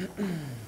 Mm-hmm.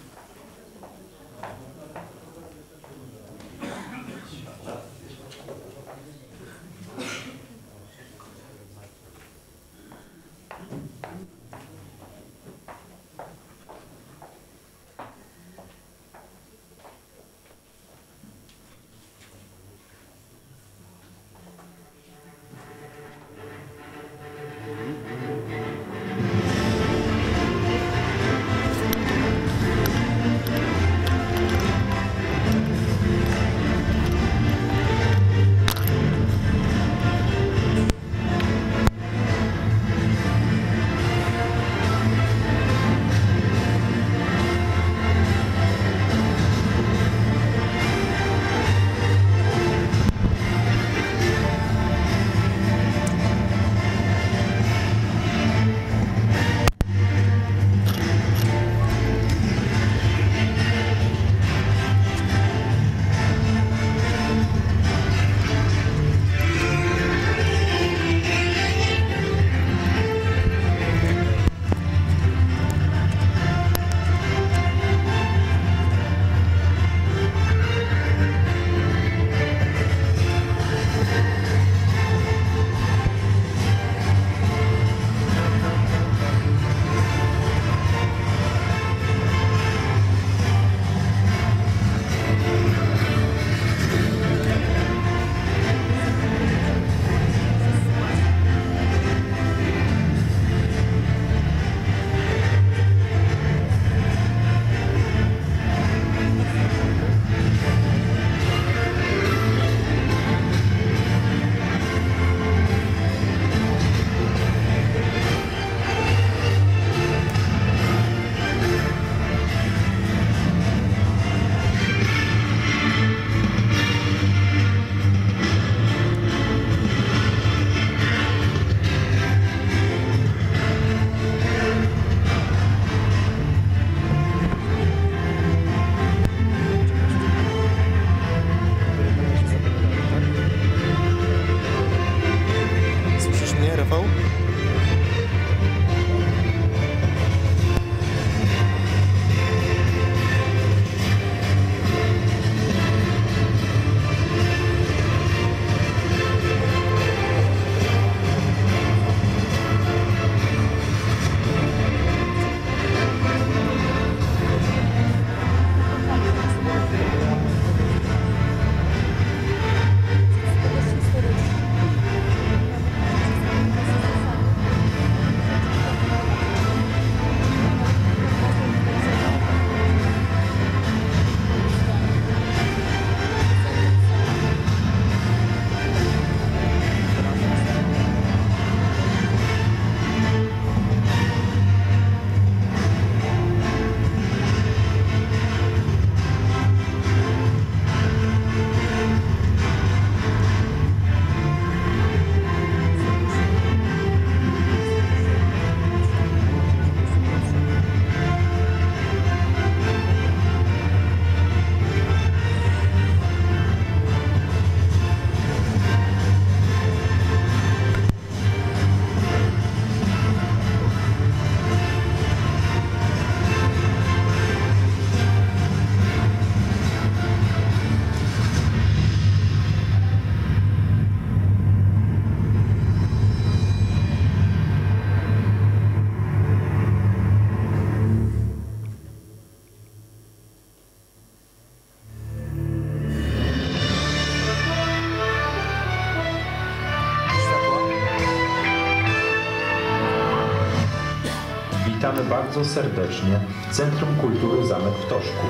Bardzo serdecznie w Centrum Kultury Zamek w Toszku.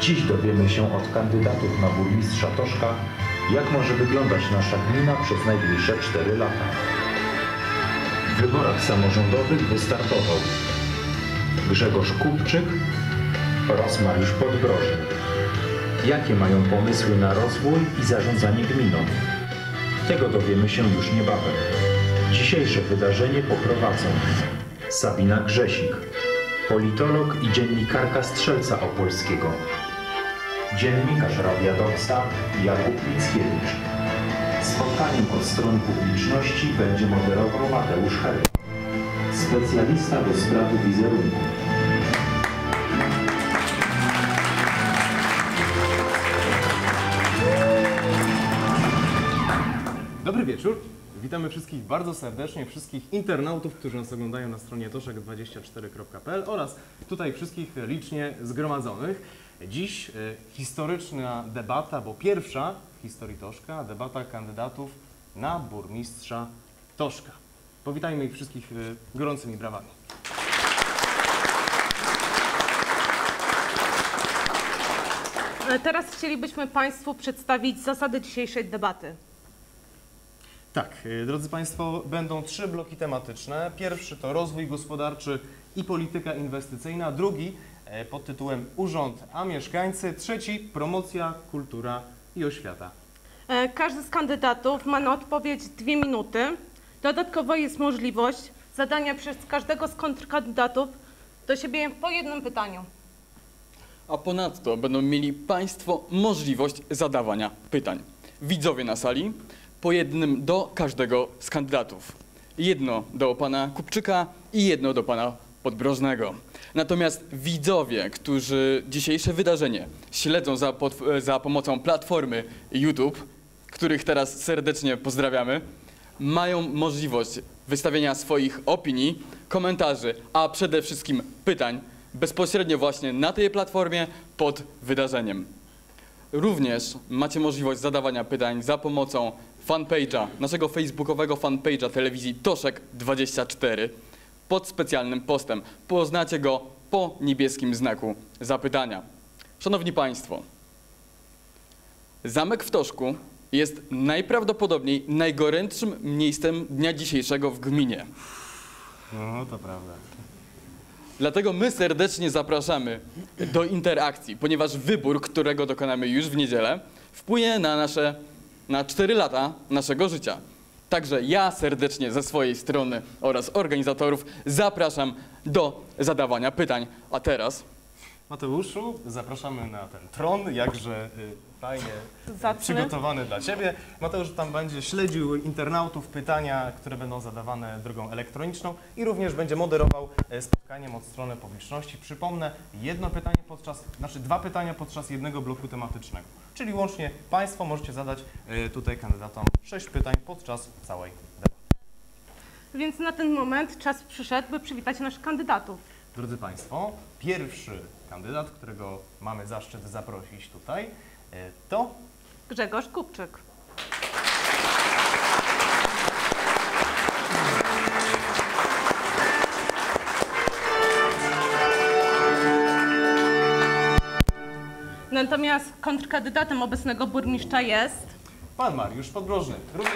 Dziś dowiemy się od kandydatów na burmistrza Toszka, jak może wyglądać nasza gmina przez najbliższe 4 lata. W wyborach samorządowych wystartował Grzegorz Kupczyk oraz Mariusz Podbrożny. Jakie mają pomysły na rozwój i zarządzanie gminą? Tego dowiemy się już niebawem. Dzisiejsze wydarzenie poprowadzą Sabina Grzesik, politolog i dziennikarka Strzelca Opolskiego, dziennikarz Radia Jakub Mickiewicz. Spotkaniem od strony publiczności będzie moderował Mateusz Herb, specjalista do spraw wizerunku. Dobry wieczór. Witamy wszystkich bardzo serdecznie, wszystkich internautów, którzy nas oglądają na stronie toszek24.pl oraz tutaj wszystkich licznie zgromadzonych. Dziś e, historyczna debata, bo pierwsza w historii Toszka, debata kandydatów na burmistrza Toszka. Powitajmy ich wszystkich e, gorącymi brawami. E, Teraz chcielibyśmy Państwu przedstawić zasady dzisiejszej debaty. Tak, e, drodzy Państwo, będą trzy bloki tematyczne. Pierwszy to rozwój gospodarczy i polityka inwestycyjna, drugi e, pod tytułem Urząd a mieszkańcy, trzeci promocja, kultura i oświata. E, Każdy z kandydatów ma na odpowiedź dwie minuty. Dodatkowo jest możliwość zadania przez każdego z kontrkandydatów do siebie po jednym pytaniu. A ponadto będą mieli Państwo możliwość zadawania pytań. Widzowie na sali, po jednym do każdego z kandydatów. Jedno do pana Kupczyka i jedno do pana Podbrożnego. Natomiast widzowie, którzy dzisiejsze wydarzenie śledzą za, pod, za pomocą platformy YouTube, których teraz serdecznie pozdrawiamy, mają możliwość wystawienia swoich opinii, komentarzy, a przede wszystkim pytań bezpośrednio właśnie na tej platformie pod wydarzeniem. Również macie możliwość zadawania pytań za pomocą fanpage'a, naszego facebookowego fanpage'a telewizji Toszek24 pod specjalnym postem. Poznacie go po niebieskim znaku zapytania. Szanowni Państwo, Zamek w Toszku jest najprawdopodobniej najgorętszym miejscem dnia dzisiejszego w gminie. No, to prawda. Dlatego my serdecznie zapraszamy do interakcji, ponieważ wybór, którego dokonamy już w niedzielę, wpłynie na nasze, na 4 lata naszego życia. Także ja serdecznie ze swojej strony oraz organizatorów zapraszam do zadawania pytań. A teraz Mateuszu, zapraszamy na ten tron, jakże y, fajnie Zacny. przygotowany dla Ciebie. Mateusz tam będzie śledził internautów, pytania, które będą zadawane drogą elektroniczną i również będzie moderował e, spotkaniem od strony publiczności. Przypomnę, jedno pytanie podczas, znaczy dwa pytania podczas jednego bloku tematycznego. Czyli łącznie Państwo możecie zadać e, tutaj kandydatom sześć pytań podczas całej debaty. Więc na ten moment czas przyszedł, by przywitać naszych kandydatów. Drodzy Państwo, pierwszy kandydat, którego mamy zaszczyt zaprosić tutaj, to Grzegorz Kupczyk. Natomiast kontrkandydatem obecnego burmistrza jest Pan Mariusz Podgrożny. Również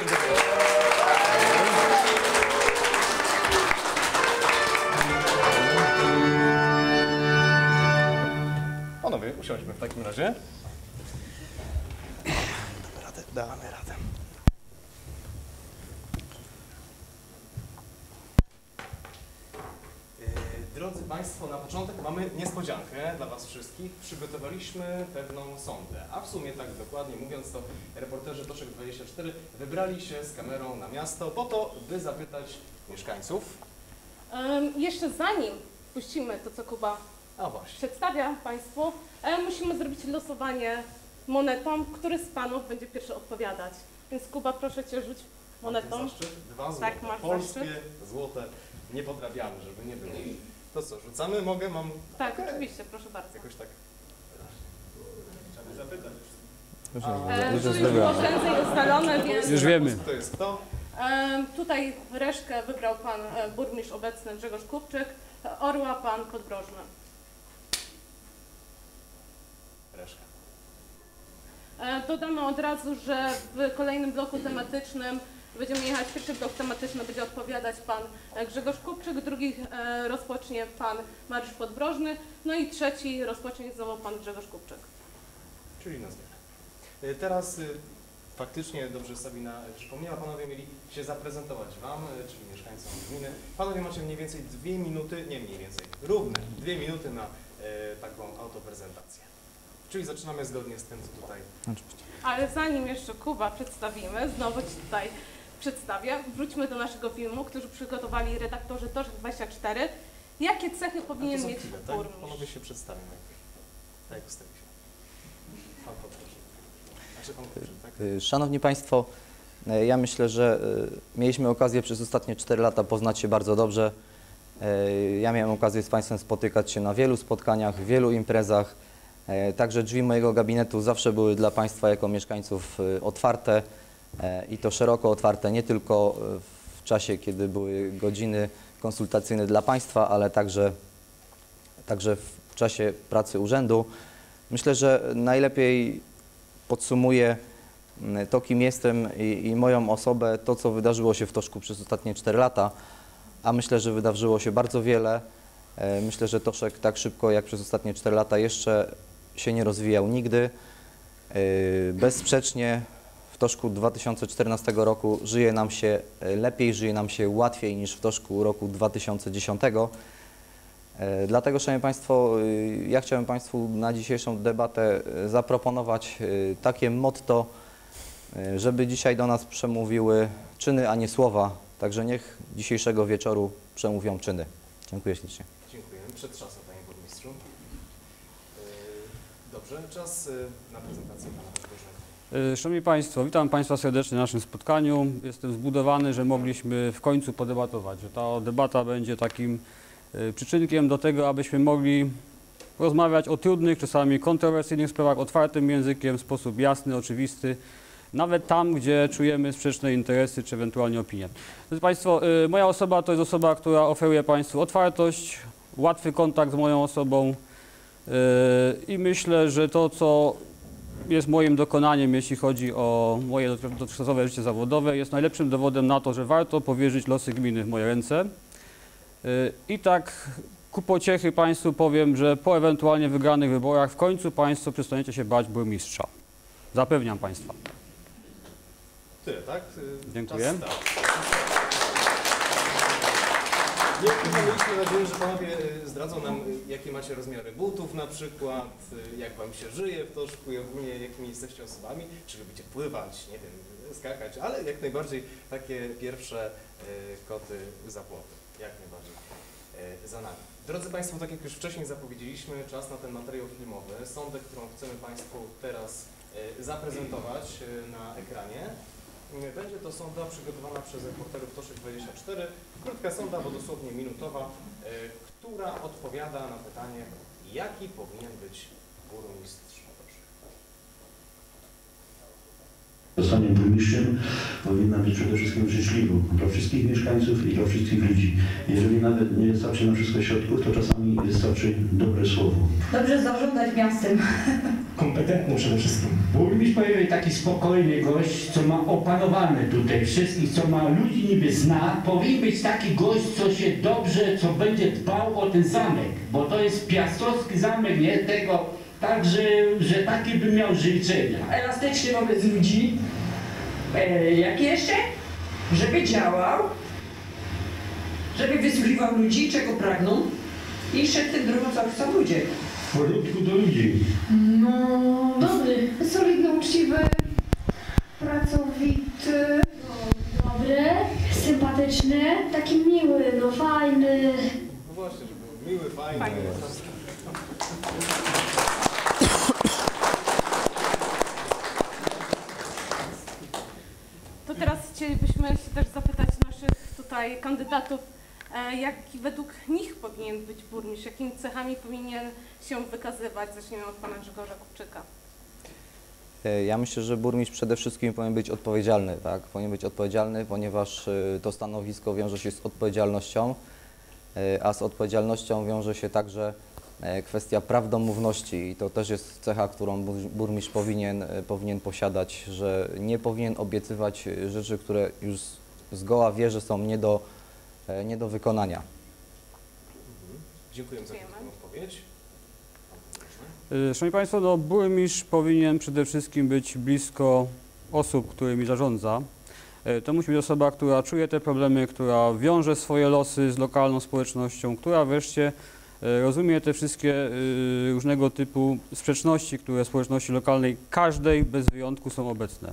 Panowie, usiądźmy w takim razie. Damy radę. Yy, Drodzy Państwo, na początek mamy niespodziankę dla Was wszystkich. Przygotowaliśmy pewną sondę, a w sumie tak dokładnie mówiąc to reporterzy Toszek24 wybrali się z kamerą na miasto po to, by zapytać mieszkańców. Em, jeszcze zanim puścimy to, co Kuba przedstawia Państwu, e, musimy zrobić losowanie monetą, który z Panów będzie pierwszy odpowiadać. Więc Kuba, proszę Cię rzuć monetą. Zaszczyt. Dwa złote. Tak, masz Polskie, zaszczyt. złote. Nie podrabiamy, żeby nie było. To co, rzucamy? Mogę? Mam Tak, oczywiście, proszę bardzo. jakoś tak... E, już było prędzej ustalone, więc Już wiemy. To jest to. e, tutaj reszkę wybrał Pan e, burmistrz obecny Grzegorz Kupczyk, e, orła Pan Podbrożny. Reszka. E, Dodamy od razu, że w kolejnym bloku tematycznym będziemy jechać. Pierwszy blok tematyczny będzie odpowiadać pan e, Grzegorz Kupczyk, drugi e, rozpocznie pan Mariusz Podbrożny, no i trzeci rozpocznie znowu pan Grzegorz Kupczyk. Czyli na zmianę. Y, Teraz faktycznie dobrze Sabina przypomniała, panowie mieli się zaprezentować Wam, czyli mieszkańcom gminy. Panowie macie mniej więcej dwie minuty, nie mniej więcej, równe dwie minuty na taką autoprezentację. Czyli zaczynamy zgodnie z tym, co tutaj Ale zanim jeszcze Kuba przedstawimy, znowu Ci tutaj przedstawię, wróćmy do naszego filmu, który przygotowali redaktorzy Torzek24. Jakie cechy powinien mieć chwilę, tak? burmistrz? Panowie się przedstawią najpierw. Tak, jak ustawi się. Pan poproszę. Znaczy pan poproszę, tak? Y, Szanowni Państwo, E, Ja myślę, że e, mieliśmy okazję przez ostatnie 4 lata poznać się bardzo dobrze. Ja miałem okazję z Państwem spotykać się na wielu spotkaniach, wielu imprezach. E, Także drzwi mojego gabinetu zawsze były dla Państwa jako mieszkańców e, otwarte e, i to szeroko otwarte, nie tylko w czasie, kiedy były godziny konsultacyjne dla Państwa, ale także, także w czasie pracy urzędu. Myślę, że najlepiej podsumuje mm, to, kim jestem i, i moją osobę, to, co wydarzyło się w Toszku przez ostatnie 4 lata, a myślę, że wydarzyło się bardzo wiele. Myślę, że Toszek tak szybko jak przez ostatnie 4 lata jeszcze się nie rozwijał nigdy. E, Bezsprzecznie w Toszku 2014 roku żyje nam się e, lepiej, żyje nam się łatwiej niż w Toszku roku 2010. E, Dlatego, Szanowni Państwo, y, ja chciałem Państwu na dzisiejszą debatę zaproponować takie motto, żeby dzisiaj do nas przemówiły czyny, a nie słowa. Także niech dzisiejszego wieczoru przemówią czyny. Dziękuję ślicznie. Dziękujemy. Przed czasem, panie burmistrzu. Yy, Dobrze, czas yy, na prezentację pana. E, Szanowni Państwo, witam Państwa serdecznie na naszym spotkaniu. Jestem zbudowany, że mogliśmy w końcu podebatować, że ta debata będzie takim e, przyczynkiem do tego, abyśmy mogli rozmawiać o trudnych, czasami kontrowersyjnych sprawach otwartym językiem, w sposób jasny, oczywisty, nawet tam, gdzie czujemy sprzeczne interesy czy ewentualnie opinie. Drodzy Państwo, moja osoba to jest osoba, która oferuje Państwu otwartość, łatwy kontakt z moją osobą i myślę, że to, co jest moim dokonaniem, jeśli chodzi o moje dotychczasowe życie zawodowe, jest najlepszym dowodem na to, że warto powierzyć losy gminy w moje ręce. Y, I tak ku pociechy Państwu powiem, że po ewentualnie wygranych wyborach w końcu Państwo przestaniecie się bać burmistrza. Zapewniam Państwa. Tyle, tak? Yy, Dziękuję. Chyba mieliśmy nadzieję, że panowie yy, zdradzą nam, yy, jakie macie rozmiary butów na przykład, yy, jak wam się żyje w Toszku i ogólnie jakimi jesteście osobami, czy lubicie pływać, nie wiem, skakać, ale jak najbardziej takie pierwsze koty za płoty. Jak najbardziej za nami. Drodzy Państwo, tak jak już wcześniej zapowiedzieliśmy, czas na ten materiał filmowy. Sondę, którą chcemy Państwu teraz zaprezentować na ekranie. Będzie to sonda przygotowana przez reporterów Toszek 24. Krótka sonda, bo dosłownie minutowa, yy, która odpowiada na pytanie, jaki powinien być burmistrz Toszek. Zostanie burmistrzem powinna być przede wszystkim życzliwą dla wszystkich mieszkańców i dla wszystkich ludzi. Jeżeli nawet nie starczy na wszystko środków, to czasami wystarczy dobre słowo. Dobrze zarządzać miastem. Kompetentny przede wszystkim. Burmistrz powinien być taki spokojny gość, co ma opanowane tutaj wszystkich, co ma ludzi niby zna. Powinien być taki gość, co się dobrze, co będzie dbał o ten zamek, bo to jest piastowski zamek, nie tego, także, że taki by miał życzenia. Elastyczny wobec ludzi. E, jak jeszcze? Żeby działał. Żeby wysłuchiwał ludzi, czego pragną. I szedł tym drogą, co chcą ludzie. Porządku do ludzi. No, dobry, solidny, uczciwy, pracowity, no, dobry, sympatyczny, taki miły, no fajny. No właśnie, żeby był miły, fajny. Fajny. To teraz chcielibyśmy się też zapytać naszych tutaj kandydatów, e, jaki według nich powinien być burmistrz, jakimi cechami powinien się wykazywać. Zaczniemy od pana Grzegorza Kupczyka. E, Ja myślę, że burmistrz przede wszystkim powinien być odpowiedzialny, tak? Powinien być odpowiedzialny, ponieważ e, to stanowisko wiąże się z odpowiedzialnością, a z odpowiedzialnością wiąże się także kwestia prawdomówności i to też jest cecha, którą bur- burmistrz powinien, e, powinien posiadać, że nie powinien obiecywać e, rzeczy, które już z- zgoła wie, że są nie do, e, nie do wykonania. Mhm. Dziękujemy za krótką odpowiedź. Szanowni Państwo, no, burmistrz powinien przede wszystkim być blisko osób, którymi zarządza. To musi być osoba, która czuje te problemy, która wiąże swoje losy z lokalną społecznością, która wreszcie rozumie te wszystkie y, różnego typu sprzeczności, które w społeczności lokalnej każdej bez wyjątku są obecne.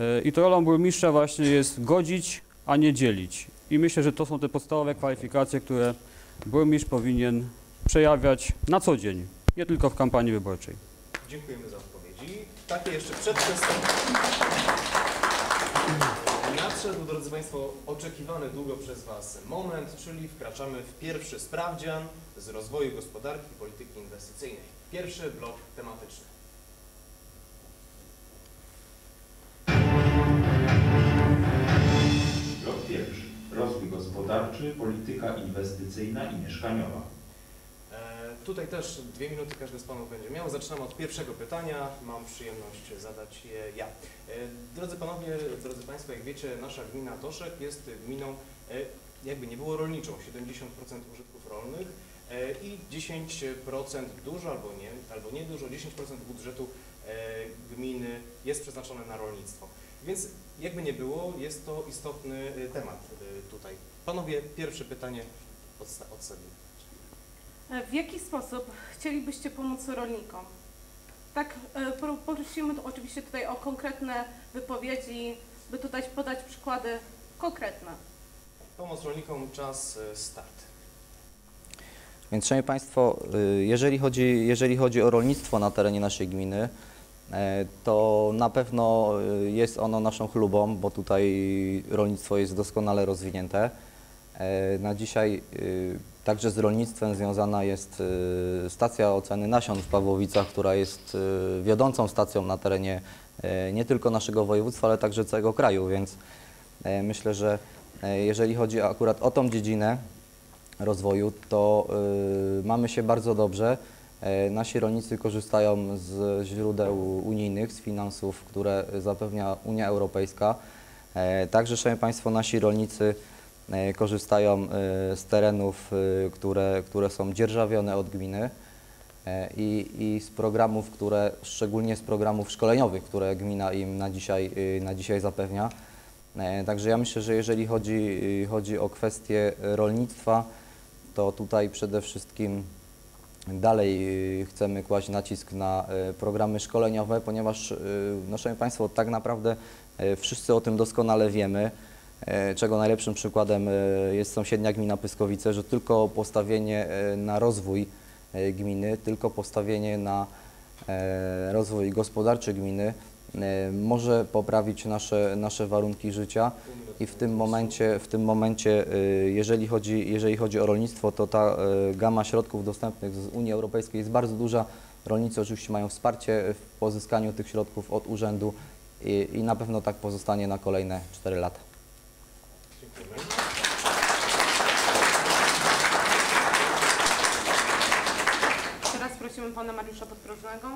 Y, I to rolą burmistrza właśnie jest godzić, a nie dzielić. I myślę, że to są te podstawowe kwalifikacje, które burmistrz powinien przejawiać na co dzień, nie tylko w kampanii wyborczej. Dziękujemy za odpowiedzi. Takie jeszcze przed testem. Nadszedł, drodzy Państwo, oczekiwany długo przez Was moment, czyli wkraczamy w pierwszy sprawdzian z rozwoju gospodarki i polityki inwestycyjnej. Pierwszy blok tematyczny. Blok pierwszy. Rozwój gospodarczy, polityka inwestycyjna i mieszkaniowa. Tutaj też dwie minuty każdy z Panów będzie miał. Zaczynamy od pierwszego pytania. Mam przyjemność zadać je ja. E, drodzy Panowie, drodzy Państwo, jak wiecie, nasza gmina Toszek jest gminą, e, jakby nie było rolniczą, 70% użytków rolnych e, i 10% dużo albo nie, albo nie dużo, 10% budżetu gminy jest przeznaczone na rolnictwo. Więc jakby nie było, jest to istotny temat tutaj. Panowie, pierwsze pytanie od, od sobie. E, W jaki sposób chcielibyście pomóc rolnikom? Tak, e, pro- prosimy tu oczywiście tutaj o konkretne wypowiedzi, by tutaj podać przykłady konkretne. Pomoc rolnikom, czas, e, start. Więc Szanowni Państwo, y, jeżeli chodzi, jeżeli chodzi o rolnictwo na terenie naszej gminy, e, to na pewno jest ono naszą chlubą, bo tutaj rolnictwo jest doskonale rozwinięte. E, Na dzisiaj także z rolnictwem związana jest y, stacja oceny nasion w Pawłowicach, która jest y, wiodącą stacją na terenie e, nie tylko naszego województwa, ale także całego kraju, więc myślę, że jeżeli chodzi akurat o tą dziedzinę, rozwoju, to y, mamy się bardzo dobrze. Nasi rolnicy korzystają z źródeł unijnych, z finansów, które zapewnia Unia Europejska. Także, Szanowni Państwo, nasi rolnicy korzystają e, z terenów, e, które, które są dzierżawione od gminy e, i, i z programów, które, szczególnie z programów szkoleniowych, które gmina im na dzisiaj, na dzisiaj zapewnia. E, Także ja myślę, że jeżeli chodzi, chodzi o kwestie rolnictwa, to tutaj przede wszystkim dalej chcemy kłaść nacisk na programy szkoleniowe, ponieważ, no szanowni Państwo, tak naprawdę wszyscy o tym doskonale wiemy, czego najlepszym przykładem y, jest sąsiednia gmina Pyskowice, że tylko postawienie y, na rozwój gminy, tylko postawienie na e, rozwój gospodarczy gminy e, może poprawić nasze, nasze warunki życia i w tym momencie, w tym momencie e, jeżeli, chodzi, jeżeli chodzi o rolnictwo, to ta e, gama środków dostępnych z Unii Europejskiej jest bardzo duża. Rolnicy oczywiście mają wsparcie w pozyskaniu tych środków od urzędu i, i na pewno tak pozostanie na kolejne 4 lata. Teraz prosimy Pana Mariusza Podprożnego.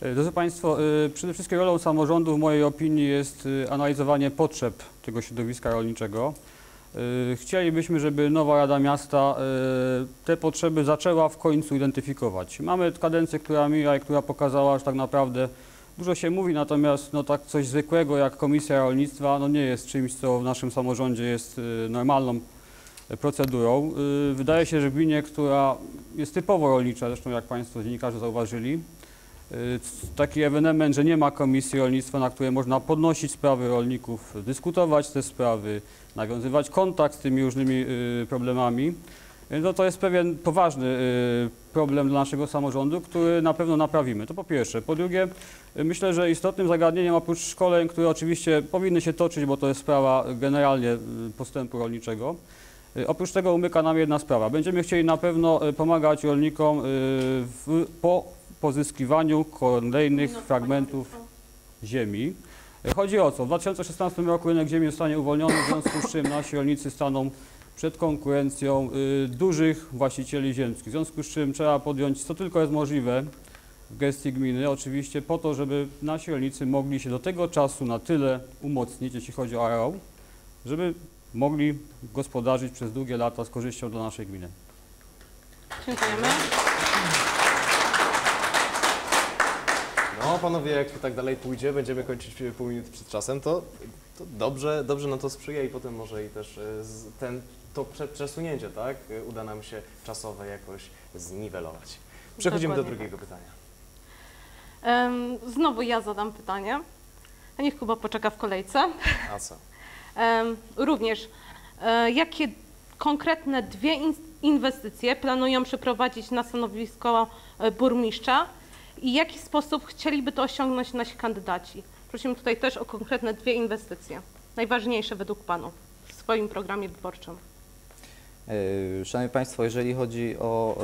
E, Drodzy Państwo, e, przede wszystkim rolą samorządu w mojej opinii jest e, analizowanie potrzeb tego środowiska rolniczego. Chcielibyśmy, żeby nowa Rada Miasta te potrzeby zaczęła w końcu identyfikować. Mamy kadencję, która mija i która pokazała, że tak naprawdę dużo się mówi, natomiast no, tak coś zwykłego jak Komisja Rolnictwa no, nie jest czymś, co w naszym samorządzie jest e, normalną e, procedurą. E, Wydaje się, że w gminie, która jest typowo rolnicza, zresztą jak Państwo dziennikarze zauważyli, Y, taki ewenement, że nie ma komisji rolnictwa, na której można podnosić sprawy rolników, dyskutować te sprawy, nawiązywać kontakt z tymi różnymi y, problemami, y, no to jest pewien poważny y, problem dla naszego samorządu, który na pewno naprawimy. To po pierwsze. Po drugie, myślę, że istotnym zagadnieniem oprócz szkoleń, które oczywiście powinny się toczyć, bo to jest sprawa generalnie y, postępu rolniczego, y, Oprócz tego umyka nam jedna sprawa. Będziemy chcieli na pewno pomagać rolnikom w, po pozyskiwaniu kolejnych No, fragmentów ziemi. Chodzi o co? W 2016 roku rynek ziemi zostanie uwolniony, w związku z czym nasi rolnicy staną przed konkurencją y, dużych właścicieli ziemskich. W związku z czym trzeba podjąć, co tylko jest możliwe w gestii gminy, oczywiście po to, żeby nasi rolnicy mogli się do tego czasu na tyle umocnić, jeśli chodzi o areał, żeby mogli gospodarzyć przez długie lata z korzyścią dla naszej gminy. Dziękujemy. No panowie, jak tak dalej pójdzie, będziemy kończyć pół minuty przed czasem, to, to dobrze, dobrze nam to sprzyja i potem może i też z- ten, to prze, przesunięcie, tak, uda nam się czasowe jakoś zniwelować. Przechodzimy do Dokładnie drugiego pytania. Em, Znowu ja zadam pytanie. A niech Kuba poczeka w kolejce. A co? Em, Również, e, jakie konkretne dwie in- inwestycje planują przeprowadzić na stanowisko e, burmistrza i w jaki sposób chcieliby to osiągnąć nasi kandydaci? prosimy tutaj też o konkretne dwie inwestycje, najważniejsze według Panów w swoim programie wyborczym. E, Szanowni Państwo, jeżeli chodzi o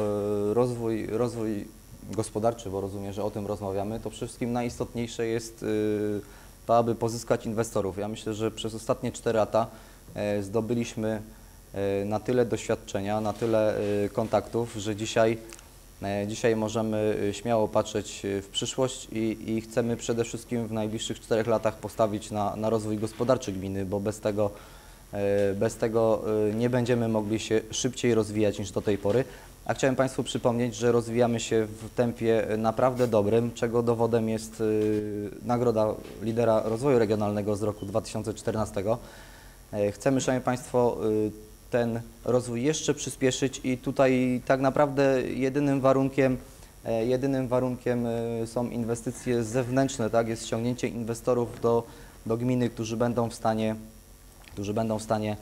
e, rozwój, rozwój gospodarczy, bo rozumiem, że o tym rozmawiamy, to przede wszystkim najistotniejsze jest e, to, aby pozyskać inwestorów. Ja myślę, że przez ostatnie 4 lata zdobyliśmy na tyle doświadczenia, na tyle kontaktów, że dzisiaj, dzisiaj możemy śmiało patrzeć w przyszłość i, i chcemy przede wszystkim w najbliższych 4 latach postawić na, na rozwój gospodarczy gminy, bo bez tego Bez tego e, nie będziemy mogli się szybciej rozwijać niż do tej pory. A chciałem Państwu przypomnieć, że rozwijamy się w tempie naprawdę dobrym, czego dowodem jest e, nagroda lidera rozwoju regionalnego z roku 2014. E, Chcemy, Szanowni Państwo, e, ten rozwój jeszcze przyspieszyć i tutaj tak naprawdę jedynym warunkiem, e, jedynym warunkiem e, są inwestycje zewnętrzne, tak, jest ściągnięcie inwestorów do, do gminy, którzy będą w stanie którzy będą w stanie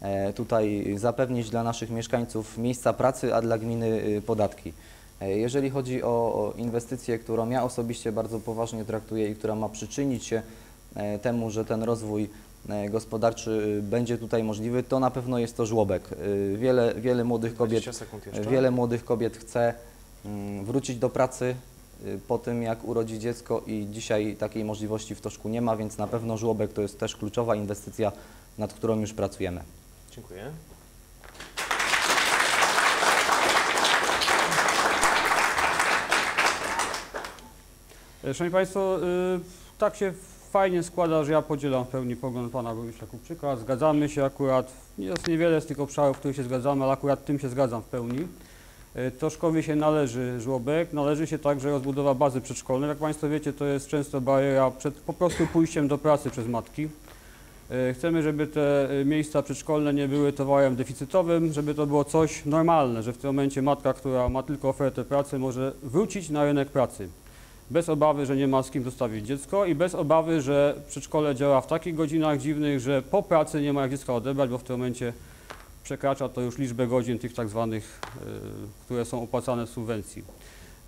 e, tutaj zapewnić dla naszych mieszkańców miejsca pracy, a dla gminy y, podatki. E, Jeżeli chodzi o inwestycję, którą ja osobiście bardzo poważnie traktuję i która ma przyczynić się e, temu, że ten rozwój gospodarczy y, będzie tutaj możliwy, to na pewno jest to żłobek. Wiele, wiele młodych kobiet 20 sekund jeszcze. Wiele młodych kobiet chce mm, wrócić do pracy y, po tym, jak urodzi dziecko i dzisiaj takiej możliwości w Toszku nie ma, więc na pewno żłobek to jest też kluczowa inwestycja, nad którą już pracujemy. Dziękuję. E, Szanowni Państwo, y, tak się fajnie składa, że ja podzielam w pełni pogląd Pana Burmistrza Kupczyka. Zgadzamy się akurat, jest niewiele z tych obszarów, w których się zgadzamy, ale akurat tym się zgadzam w pełni. E, Toszkowi się należy żłobek, należy się także rozbudowa bazy przedszkolnej. Jak Państwo wiecie, to jest często bariera przed po prostu pójściem do pracy przez matki. E, Chcemy, żeby te e, miejsca przedszkolne nie były towarem deficytowym, żeby to było coś normalne, że w tym momencie matka, która ma tylko ofertę pracy, może wrócić na rynek pracy. Bez obawy, że nie ma z kim zostawić dziecko i bez obawy, że przedszkole działa w takich godzinach dziwnych, że po pracy nie ma jak dziecka odebrać, bo w tym momencie przekracza to już liczbę godzin tych tak zwanych, e, które są opłacane z subwencji.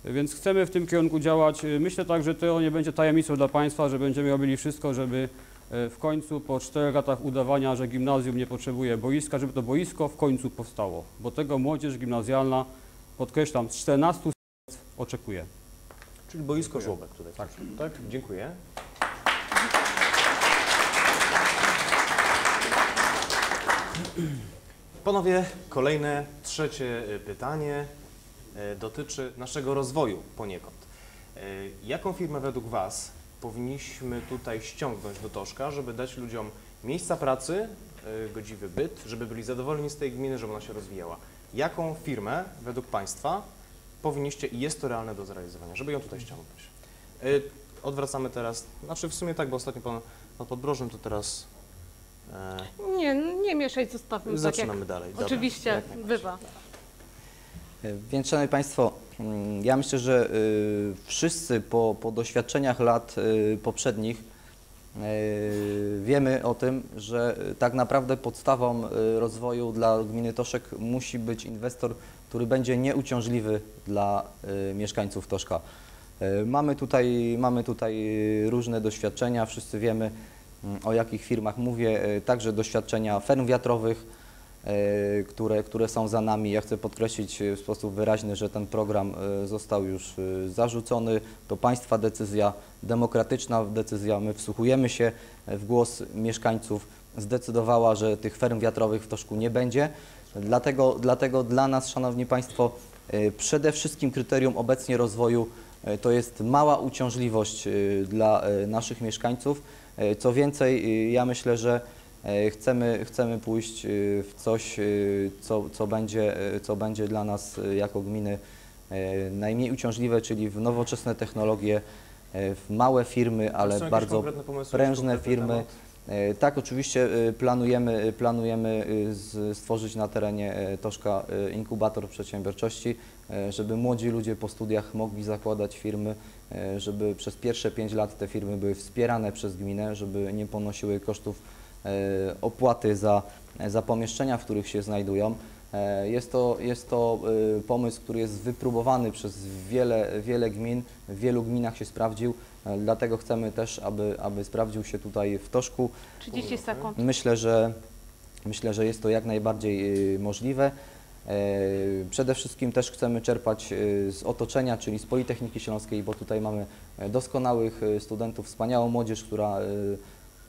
Więc chcemy w tym kierunku działać. Myślę tak, że to nie będzie tajemnicą dla Państwa, że będziemy robili wszystko, żeby w końcu po czterech latach udawania, że gimnazjum nie potrzebuje boiska, żeby to boisko w końcu powstało. Bo tego młodzież gimnazjalna, podkreślam, z 14 oczekuje. Czyli boisko żłobek tutaj. Tak. tak? Dziękuję. Panowie, kolejne, trzecie y, pytanie y, dotyczy naszego rozwoju poniekąd. Jaką firmę według Was powinniśmy tutaj ściągnąć do Toszka, żeby dać ludziom miejsca pracy, y, godziwy byt, żeby byli zadowoleni z tej gminy, żeby ona się rozwijała? Jaką firmę według Państwa powinniście i jest to realne do zrealizowania, żeby ją tutaj ściągnąć? Y, Odwracamy teraz, znaczy w sumie tak, bo ostatnio pan, pan Podbrożym to teraz e, Nie, nie mieszać, zostawmy tak jak zaczynamy dalej. Dobra, oczywiście bywa. E, Więc, Szanowni Państwo, ja myślę, że y, wszyscy po, po doświadczeniach lat y, poprzednich y, wiemy o tym, że tak naprawdę podstawą rozwoju dla gminy Toszek musi być inwestor, który będzie nieuciążliwy dla mieszkańców Toszka. Mamy tutaj, mamy tutaj różne doświadczenia, wszyscy wiemy mm, o jakich firmach mówię, także doświadczenia ferm wiatrowych, które, które są za nami. Ja chcę podkreślić e, w sposób wyraźny, że ten program e, został już e, zarzucony. To Państwa decyzja, demokratyczna decyzja. My wsłuchujemy się w głos mieszkańców. Zdecydowała, że tych ferm wiatrowych w Toszku nie będzie. Dlatego, dlatego dla nas, Szanowni Państwo, e, przede wszystkim kryterium obecnie rozwoju e, to jest mała uciążliwość e, dla e, naszych mieszkańców. E, Co więcej, e, ja myślę, że E, Chcemy, chcemy pójść e, w coś, e, co, co, będzie, e, co będzie dla nas e, jako gminy e, najmniej uciążliwe, czyli w nowoczesne technologie, e, w małe firmy, ale bardzo prężne firmy. E, Tak, oczywiście e, planujemy, planujemy e, stworzyć na terenie e, Toszka e, inkubator przedsiębiorczości, e, żeby młodzi ludzie po studiach mogli zakładać firmy, e, żeby przez pierwsze pięć lat te firmy były wspierane przez gminę, żeby nie ponosiły kosztów e, opłaty za, za pomieszczenia, w których się znajdują. E, Jest to, jest to y, pomysł, który jest wypróbowany przez wiele, wiele gmin, w wielu gminach się sprawdził, e, dlatego chcemy też, aby, aby sprawdził się tutaj w Toszku. 30 sekund. Myślę, że, myślę, że jest to jak najbardziej możliwe. E, Przede wszystkim też chcemy czerpać z otoczenia, czyli z Politechniki Śląskiej, bo tutaj mamy e, doskonałych studentów, wspaniałą młodzież, która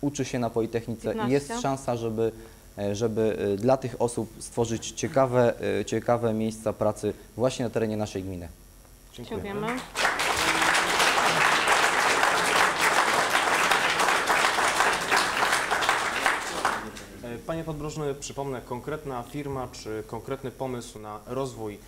uczy się na Politechnice i jest 15. szansa, żeby, e, żeby y, dla tych osób stworzyć ciekawe, y, ciekawe miejsca pracy właśnie na terenie naszej gminy. Dziękujemy. E, Panie Podbrożny, przypomnę, konkretna firma czy konkretny pomysł na rozwój e,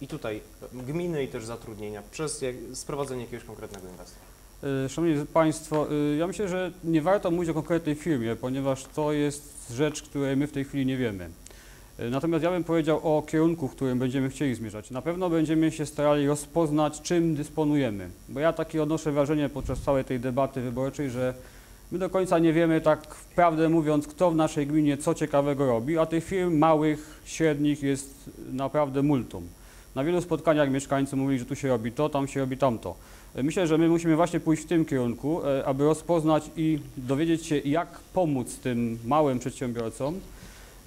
i tutaj gminy i też zatrudnienia przez jak, sprowadzenie jakiegoś konkretnego inwestora. Y, Szanowni Państwo, y, ja myślę, że nie warto mówić o konkretnej firmie, ponieważ to jest rzecz, której my w tej chwili nie wiemy. Y, Natomiast ja bym powiedział o kierunku, w którym będziemy chcieli zmierzać. Na pewno będziemy się starali rozpoznać, czym dysponujemy, bo ja takie odnoszę wrażenie podczas całej tej debaty wyborczej, że my do końca nie wiemy, tak prawdę mówiąc, kto w naszej gminie co ciekawego robi, a tych firm małych, średnich jest naprawdę multum. Na wielu spotkaniach mieszkańcy mówili, że tu się robi to, tam się robi tamto. Myślę, że my musimy właśnie pójść w tym kierunku, e, aby rozpoznać i dowiedzieć się, jak pomóc tym małym przedsiębiorcom.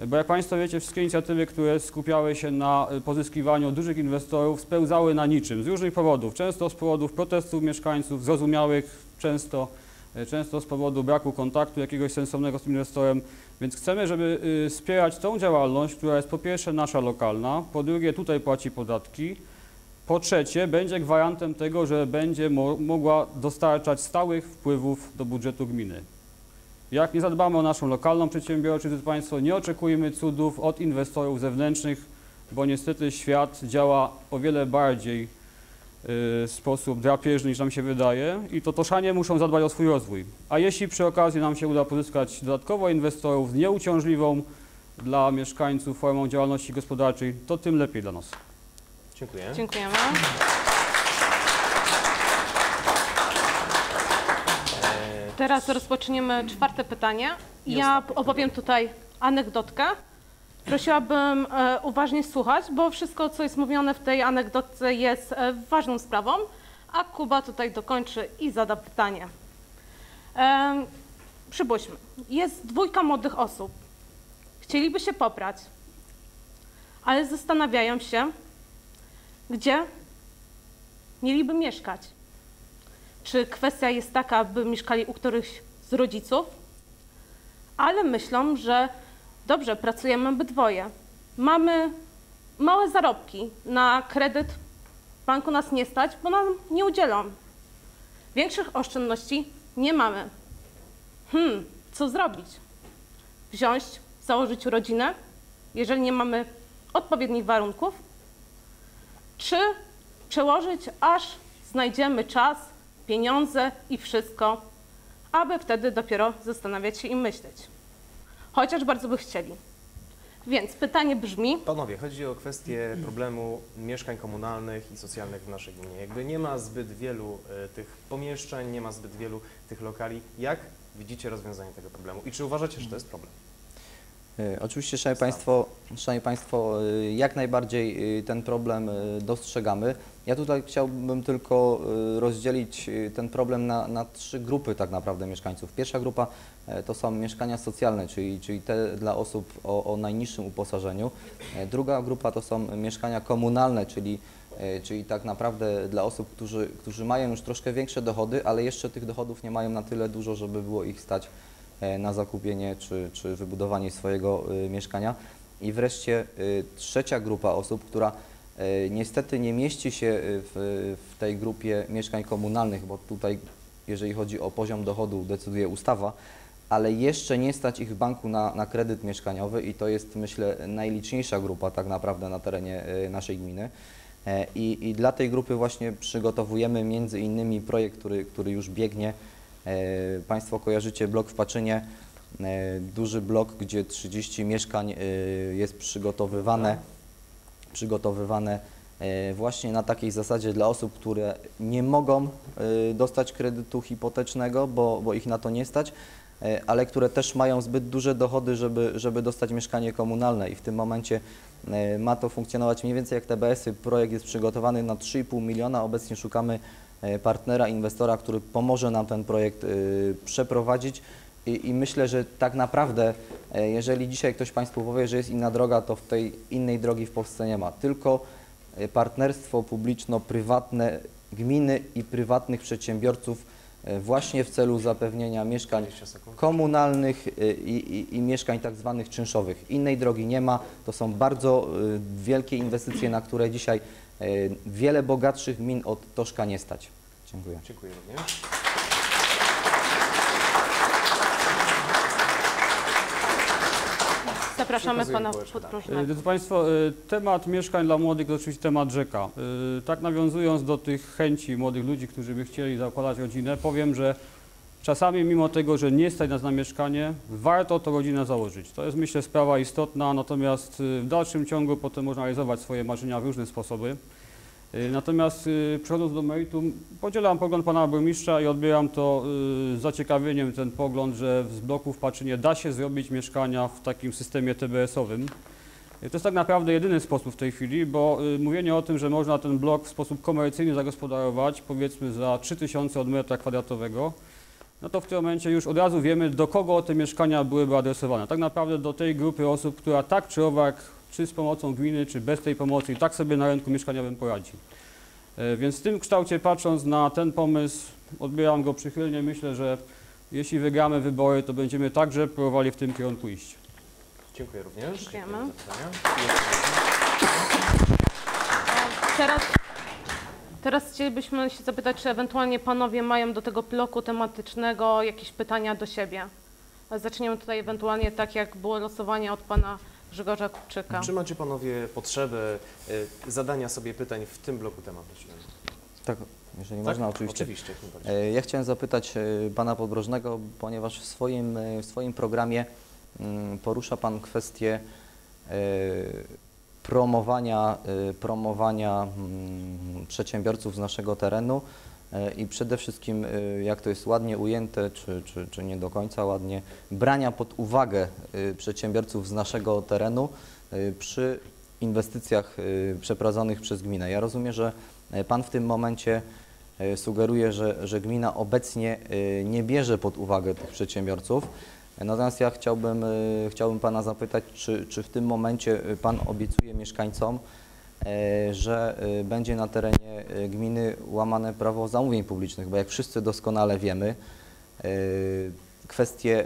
Bo jak Państwo wiecie, wszystkie inicjatywy, które skupiały się na e, pozyskiwaniu dużych inwestorów, spełzały na niczym z różnych powodów. Często z powodów protestów mieszkańców, zrozumiałych, często, e, często z powodu braku kontaktu jakiegoś sensownego z inwestorem. Więc chcemy, żeby wspierać tą działalność, która jest po pierwsze nasza lokalna, po drugie tutaj płaci podatki, po trzecie, będzie gwarantem tego, że będzie mo mogła dostarczać stałych wpływów do budżetu gminy. Jak nie zadbamy o naszą lokalną przedsiębiorczość, Państwo, nie oczekujmy cudów od inwestorów zewnętrznych, bo niestety świat działa o wiele bardziej y, w sposób drapieżny niż nam się wydaje i to Toszanie muszą zadbać o swój rozwój. A jeśli przy okazji nam się uda pozyskać dodatkowo inwestorów z nieuciążliwą dla mieszkańców formą działalności gospodarczej, to tym lepiej dla nas. Dziękuję. Dziękujemy. E, Teraz rozpoczniemy czwarte pytanie. Ja opowiem tutaj anegdotkę. Prosiłabym e, uważnie słuchać, bo wszystko, co jest mówione w tej anegdotce jest e, ważną sprawą, a Kuba tutaj dokończy i zada pytanie. E, przypuśćmy, jest dwójka młodych osób. Chcieliby się poprać, ale zastanawiają się, gdzie mieliby mieszkać. Czy kwestia jest taka, by mieszkali u którychś z rodziców, ale myślą, że dobrze, pracujemy obydwoje. Mamy małe zarobki na kredyt, banku nas nie stać, bo nam nie udzielą. Większych oszczędności nie mamy. Hmm, co zrobić? Wziąć, założyć rodzinę, jeżeli nie mamy odpowiednich warunków? Czy przełożyć, aż znajdziemy czas, pieniądze i wszystko, aby wtedy dopiero zastanawiać się i myśleć. Chociaż bardzo by chcieli. Więc pytanie brzmi, Panowie, chodzi o kwestię problemu mieszkań komunalnych i socjalnych w naszej gminie. Jakby nie ma zbyt wielu e, tych pomieszczeń, nie ma zbyt wielu tych lokali. Jak widzicie rozwiązanie tego problemu i czy uważacie, że to jest problem? E, Oczywiście, Szanowni Państwo, szanowni państwo, e, jak najbardziej e, ten problem dostrzegamy. Ja tutaj chciałbym tylko rozdzielić ten problem na, na trzy grupy tak naprawdę mieszkańców. Pierwsza grupa to są mieszkania socjalne, czyli, czyli te dla osób o, o najniższym uposażeniu. Druga grupa to są mieszkania komunalne, czyli, czyli tak naprawdę dla osób, którzy, którzy mają już troszkę większe dochody, ale jeszcze tych dochodów nie mają na tyle dużo, żeby było ich stać na zakupienie czy, czy wybudowanie swojego e, mieszkania. I wreszcie e, trzecia grupa osób, która e, niestety nie mieści się e, w, w tej grupie mieszkań komunalnych, bo tutaj jeżeli chodzi o poziom dochodu decyduje ustawa, ale jeszcze nie stać ich w banku na, na kredyt mieszkaniowy i to jest myślę najliczniejsza grupa tak naprawdę na terenie e, naszej gminy. E, I, I dla tej grupy właśnie przygotowujemy między innymi projekt, który, który już biegnie. E, Państwo kojarzycie blok w Paczynie, e, duży blok, gdzie 30 mieszkań e, jest przygotowywane, przygotowywane e, właśnie na takiej zasadzie dla osób, które nie mogą dostać kredytu hipotecznego, bo, bo ich na to nie stać, ale które też mają zbyt duże dochody, żeby, żeby dostać mieszkanie komunalne i w tym momencie ma to funkcjonować mniej więcej jak TBS-y. Projekt jest przygotowany na 3,5 miliona. Obecnie szukamy partnera, inwestora, który pomoże nam ten projekt e, przeprowadzić. I, I myślę, że tak naprawdę, e, jeżeli dzisiaj ktoś Państwu powie, że jest inna droga, to w tej innej drogi w Polsce nie ma. Tylko e, partnerstwo publiczno-prywatne gminy i prywatnych przedsiębiorców e, właśnie w celu zapewnienia mieszkań 20 sekund. komunalnych e, i, i, i mieszkań tak zwanych czynszowych. Innej drogi nie ma. To są bardzo e, wielkie inwestycje, na które dzisiaj e, wiele bogatszych gmin od Toszka nie stać. Dziękuję. Dziękuję również. Zapraszamy pana podróżnego. E, Drodzy Państwo, e, temat mieszkań dla młodych to oczywiście temat rzeka. E, Tak nawiązując do tych chęci młodych ludzi, którzy by chcieli zakładać rodzinę, powiem, że czasami mimo tego, że nie stać nas na mieszkanie, warto to rodzinę założyć. To jest myślę sprawa istotna, natomiast e, w dalszym ciągu potem można realizować swoje marzenia w różne sposoby. E, Natomiast e, przechodząc do meritum, podzielam pogląd pana burmistrza i odbieram to z zaciekawieniem ten pogląd, że z bloków Paczynie da się zrobić mieszkania w takim systemie TBS-owym. To jest tak naprawdę jedyny sposób w tej chwili, bo y, mówienie o tym, że można ten blok w sposób komercyjny zagospodarować, powiedzmy za 3000 od metra kwadratowego, no to w tym momencie już od razu wiemy, do kogo te mieszkania byłyby adresowane. Tak naprawdę do tej grupy osób, która tak czy owak, czy z pomocą gminy, czy bez tej pomocy, i tak sobie na rynku mieszkaniowym poradzi. E, Więc w tym kształcie, patrząc na ten pomysł, odbieram go przychylnie. Myślę, że jeśli wygramy wybory, to będziemy także próbowali w tym kierunku iść. Dziękuję również. Dziękujemy. Dziękuję pytania. Teraz, teraz chcielibyśmy się zapytać, czy ewentualnie panowie mają do tego bloku tematycznego jakieś pytania do siebie. Zaczniemy tutaj ewentualnie tak, jak było losowanie od pana Grzegorza Kupczyka. Czy macie panowie potrzebę y, zadania sobie pytań w tym bloku tematycznym? Tak, jeżeli Tak? można oczywiście. Oczywiście. E, Ja chciałem zapytać e, pana podróżnego, ponieważ w swoim, w swoim programie mm, porusza pan kwestię e, promowania, e, promowania mm, przedsiębiorców z naszego terenu e, i przede wszystkim, e, jak to jest ładnie ujęte, czy, czy, czy nie do końca ładnie, brania pod uwagę przedsiębiorców z naszego terenu przy inwestycjach przeprowadzonych przez gminę. Ja rozumiem, że pan w tym momencie sugeruje, że, że gmina obecnie nie bierze pod uwagę tych przedsiębiorców. Natomiast ja chciałbym, e, chciałbym Pana zapytać, czy, czy w tym momencie e, Pan obiecuje mieszkańcom, e, że będzie na terenie gminy łamane prawo zamówień publicznych, bo jak wszyscy doskonale wiemy, kwestie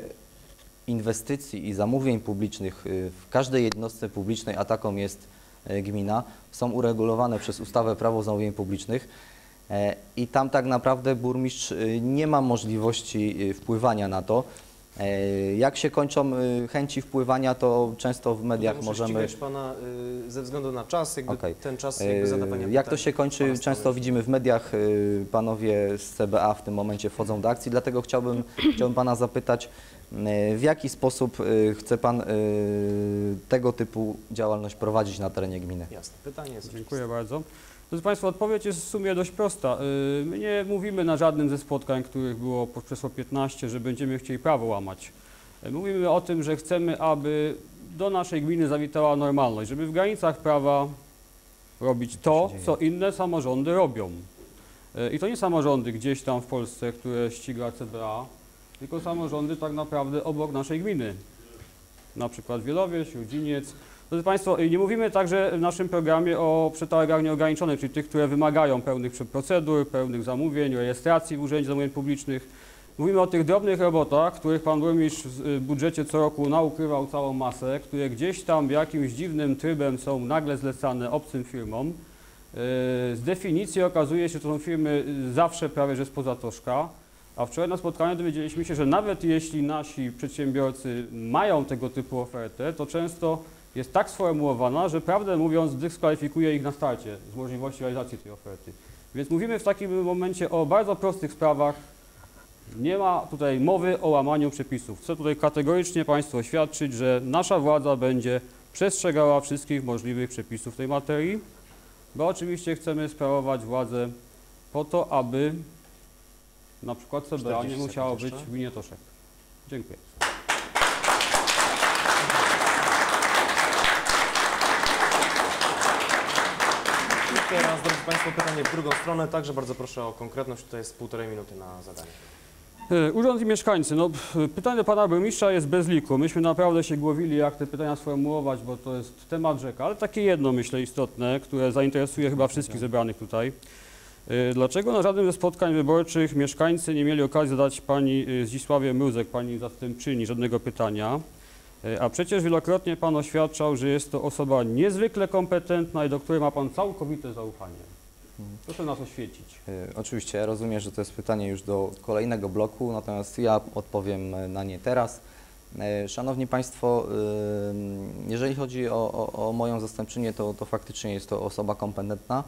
inwestycji i zamówień publicznych y, w każdej jednostce publicznej, a taką jest gmina, są uregulowane przez ustawę Prawo zamówień publicznych i tam tak naprawdę burmistrz y, nie ma możliwości y, wpływania na to. E, Jak się kończą y, chęci wpływania, to często w mediach Muszę możemy... pana y, ze względu na czas, jakby Okej. ten czas E, jakby zadawania Jak pytań to się kończy, często widzimy w mediach, panowie z CBA w tym momencie wchodzą do akcji, dlatego chciałbym, chciałbym pana zapytać, w jaki sposób chce pan tego typu działalność prowadzić na terenie gminy? Jasne, pytanie jest Dziękuję bardzo. Drodzy Państwo, odpowiedź jest w sumie dość prosta. Y, My nie mówimy na żadnym ze spotkań, których było przeszło 15, że będziemy chcieli prawo łamać. Y, Mówimy o tym, że chcemy, aby do naszej gminy zawitała normalność, żeby w granicach prawa robić to, co inne samorządy robią. Y, I to nie samorządy gdzieś tam w Polsce, które ściga CBA, tylko samorządy tak naprawdę obok naszej gminy. Na przykład Wielowieś, Rudziniec, Drodzy Państwo, nie mówimy także w naszym programie o przetargach nieograniczonych, czyli tych, które wymagają pełnych procedur, pełnych zamówień, rejestracji w Urzędzie Zamówień Publicznych. Mówimy o tych drobnych robotach, których Pan Burmistrz w budżecie co roku naukrywał całą masę, które gdzieś tam jakimś dziwnym trybem są nagle zlecane obcym firmom. Yy, Z definicji okazuje się, że to są firmy zawsze prawie że spoza toszka. A wczoraj na spotkaniu dowiedzieliśmy się, że nawet jeśli nasi przedsiębiorcy mają tego typu ofertę, to często jest tak sformułowana, że prawdę mówiąc dyskwalifikuje ich na starcie z możliwości realizacji tej oferty. Więc mówimy w takim momencie o bardzo prostych sprawach. Nie ma tutaj mowy o łamaniu przepisów. Chcę tutaj kategorycznie Państwu oświadczyć, że nasza władza będzie przestrzegała wszystkich możliwych przepisów tej materii, bo oczywiście chcemy sprawować władzę po to, aby na przykład CBA nie 40 musiało być w gminie Toszek. Dziękuję. Teraz, drodzy Państwo, pytanie w drugą stronę. Także bardzo proszę o konkretność. Tutaj jest półtorej minuty na zadanie. E, Urząd i mieszkańcy. No, pytanie pana burmistrza jest bez liku. Myśmy naprawdę się głowili, jak te pytania sformułować, bo to jest temat rzeka, ale takie jedno, myślę, istotne, które zainteresuje chyba wszystkich zebranych tutaj. E, Dlaczego na żadnym ze spotkań wyborczych mieszkańcy nie mieli okazji zadać pani e, Zdzisławie Mruzek, pani zastępczyni, żadnego pytania? E, A przecież wielokrotnie pan oświadczał, że jest to osoba niezwykle kompetentna i do której ma pan całkowite zaufanie. Proszę nas oświecić. E, Oczywiście, ja rozumiem, że to jest pytanie już do kolejnego bloku, natomiast ja odpowiem e, na nie teraz. Szanowni Państwo, jeżeli chodzi o, o, o moją zastępczynię, to, to faktycznie jest to osoba kompetentna.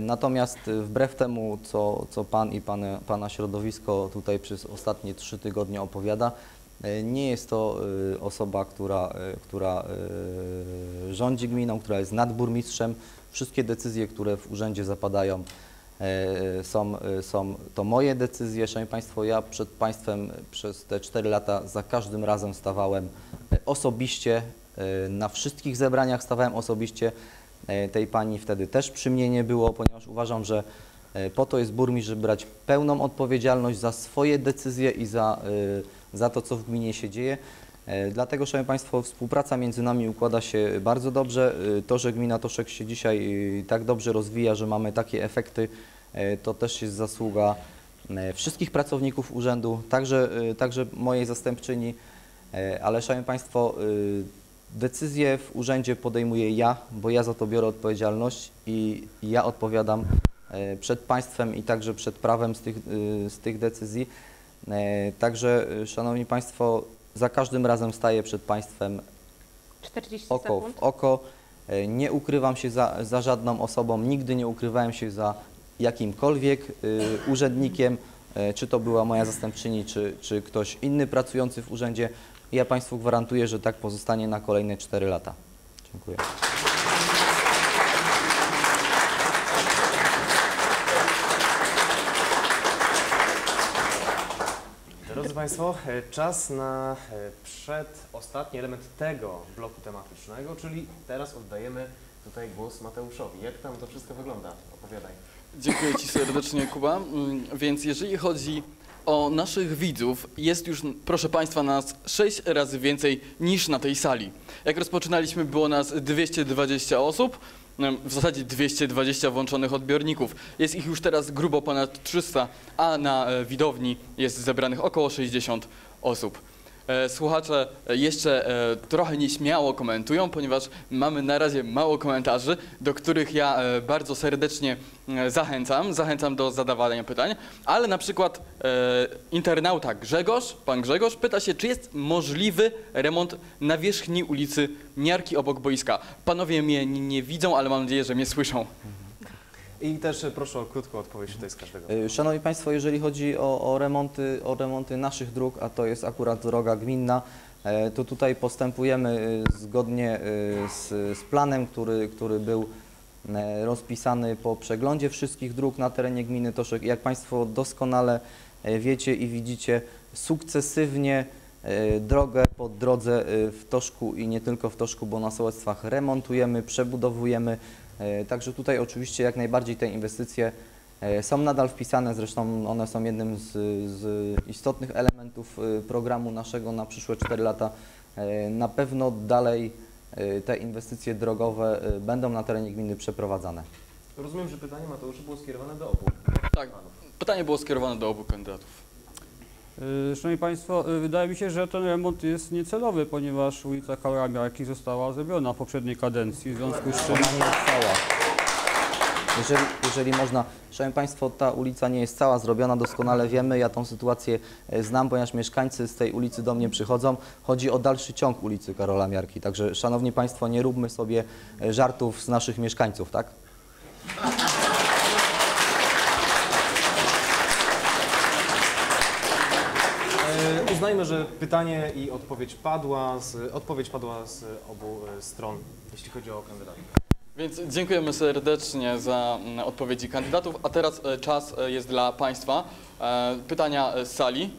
Natomiast wbrew temu, co, co Pan i pane, Pana środowisko tutaj przez ostatnie trzy tygodnie opowiada, nie jest to e, osoba, która, e, która e, rządzi gminą, która jest nad burmistrzem. Wszystkie decyzje, które w urzędzie zapadają, e, są, e, są to moje decyzje. Szanowni Państwo, ja przed Państwem przez te 4 lata za każdym razem stawałem e, osobiście, e, na wszystkich zebraniach stawałem osobiście. E, Tej pani wtedy też przy mnie nie było, ponieważ uważam, że e, po to jest burmistrz, żeby brać pełną odpowiedzialność za swoje decyzje i za, e, za to, co w gminie się dzieje. E, Dlatego, Szanowni Państwo, współpraca między nami układa się bardzo dobrze. E, To, że gmina Toszek się dzisiaj e, tak dobrze rozwija, że mamy takie efekty, to też jest zasługa wszystkich pracowników urzędu, także, także mojej zastępczyni. Ale, Szanowni Państwo, decyzje w urzędzie podejmuję ja, bo ja za to biorę odpowiedzialność i ja odpowiadam przed państwem i także przed prawem z tych, z tych decyzji. E, Także, e, Szanowni Państwo, za każdym razem staję przed Państwem 40 oko sekund. w oko. E, Nie ukrywam się za, za żadną osobą, nigdy nie ukrywałem się za jakimkolwiek y, urzędnikiem, e, czy to była moja zastępczyni, czy, czy ktoś inny pracujący w urzędzie. Ja Państwu gwarantuję, że tak pozostanie na kolejne 4 lata. Dziękuję. Drodzy Państwo, e, czas na e, przedostatni element tego bloku tematycznego, czyli teraz oddajemy tutaj głos Mateuszowi. Jak tam to wszystko wygląda? Opowiadaj. Dziękuję Ci serdecznie, Kuba. Mm, Więc jeżeli chodzi o naszych widzów, jest już, proszę Państwa, nas sześć razy więcej niż na tej sali. Jak rozpoczynaliśmy, było nas 220 osób, w zasadzie 220 włączonych odbiorników. Jest ich już teraz grubo ponad 300, a na e, widowni jest zebranych około 60 osób. E, Słuchacze e, jeszcze e, trochę nieśmiało komentują, ponieważ mamy na razie mało komentarzy, do których ja bardzo serdecznie zachęcam. Zachęcam do zadawania pytań, ale na przykład internauta Grzegorz, pan Grzegorz pyta się, czy jest możliwy remont nawierzchni ulicy Miarki obok boiska. Panowie mnie nie, nie widzą, ale mam nadzieję, że mnie słyszą. I też e, proszę o krótką odpowiedź tutaj z każdego. Y, Szanowni Państwo, jeżeli chodzi o, o, remonty, o remonty naszych dróg, a to jest akurat droga gminna, e, to tutaj postępujemy y, zgodnie z, z planem, który, który był e, rozpisany po przeglądzie wszystkich dróg na terenie gminy Toszek. Jak Państwo doskonale e, wiecie i widzicie, sukcesywnie e, drogę po drodze e, w Toszku i nie tylko w Toszku, bo na sołectwach remontujemy, przebudowujemy. E, Także tutaj oczywiście jak najbardziej te inwestycje e, są nadal wpisane, zresztą one są jednym z, z istotnych elementów e, programu naszego na przyszłe 4 lata. Na pewno dalej te inwestycje drogowe będą na terenie gminy przeprowadzane. Rozumiem, że pytanie Mateusza było skierowane do obu. Tak, pytanie było skierowane do obu kandydatów. Y, Szanowni Państwo, y, wydaje mi się, że ten remont jest niecelowy, ponieważ ulica Karola Miarki została zrobiona w poprzedniej kadencji, w związku z czym nie jest cała. Jeżeli, jeżeli można, Szanowni Państwo, ta ulica nie jest cała zrobiona, doskonale wiemy, ja tą sytuację e, znam, ponieważ mieszkańcy z tej ulicy do mnie przychodzą. Chodzi o dalszy ciąg ulicy Karola Miarki, także Szanowni Państwo, nie róbmy sobie e, żartów z naszych mieszkańców, tak? E, Uznajmy, że pytanie i odpowiedź padła z, odpowiedź padła z obu e, stron, jeśli chodzi o kandydatów. Więc dziękujemy serdecznie za mm, odpowiedzi kandydatów, a teraz e, czas e, jest dla Państwa. Pytania z sali.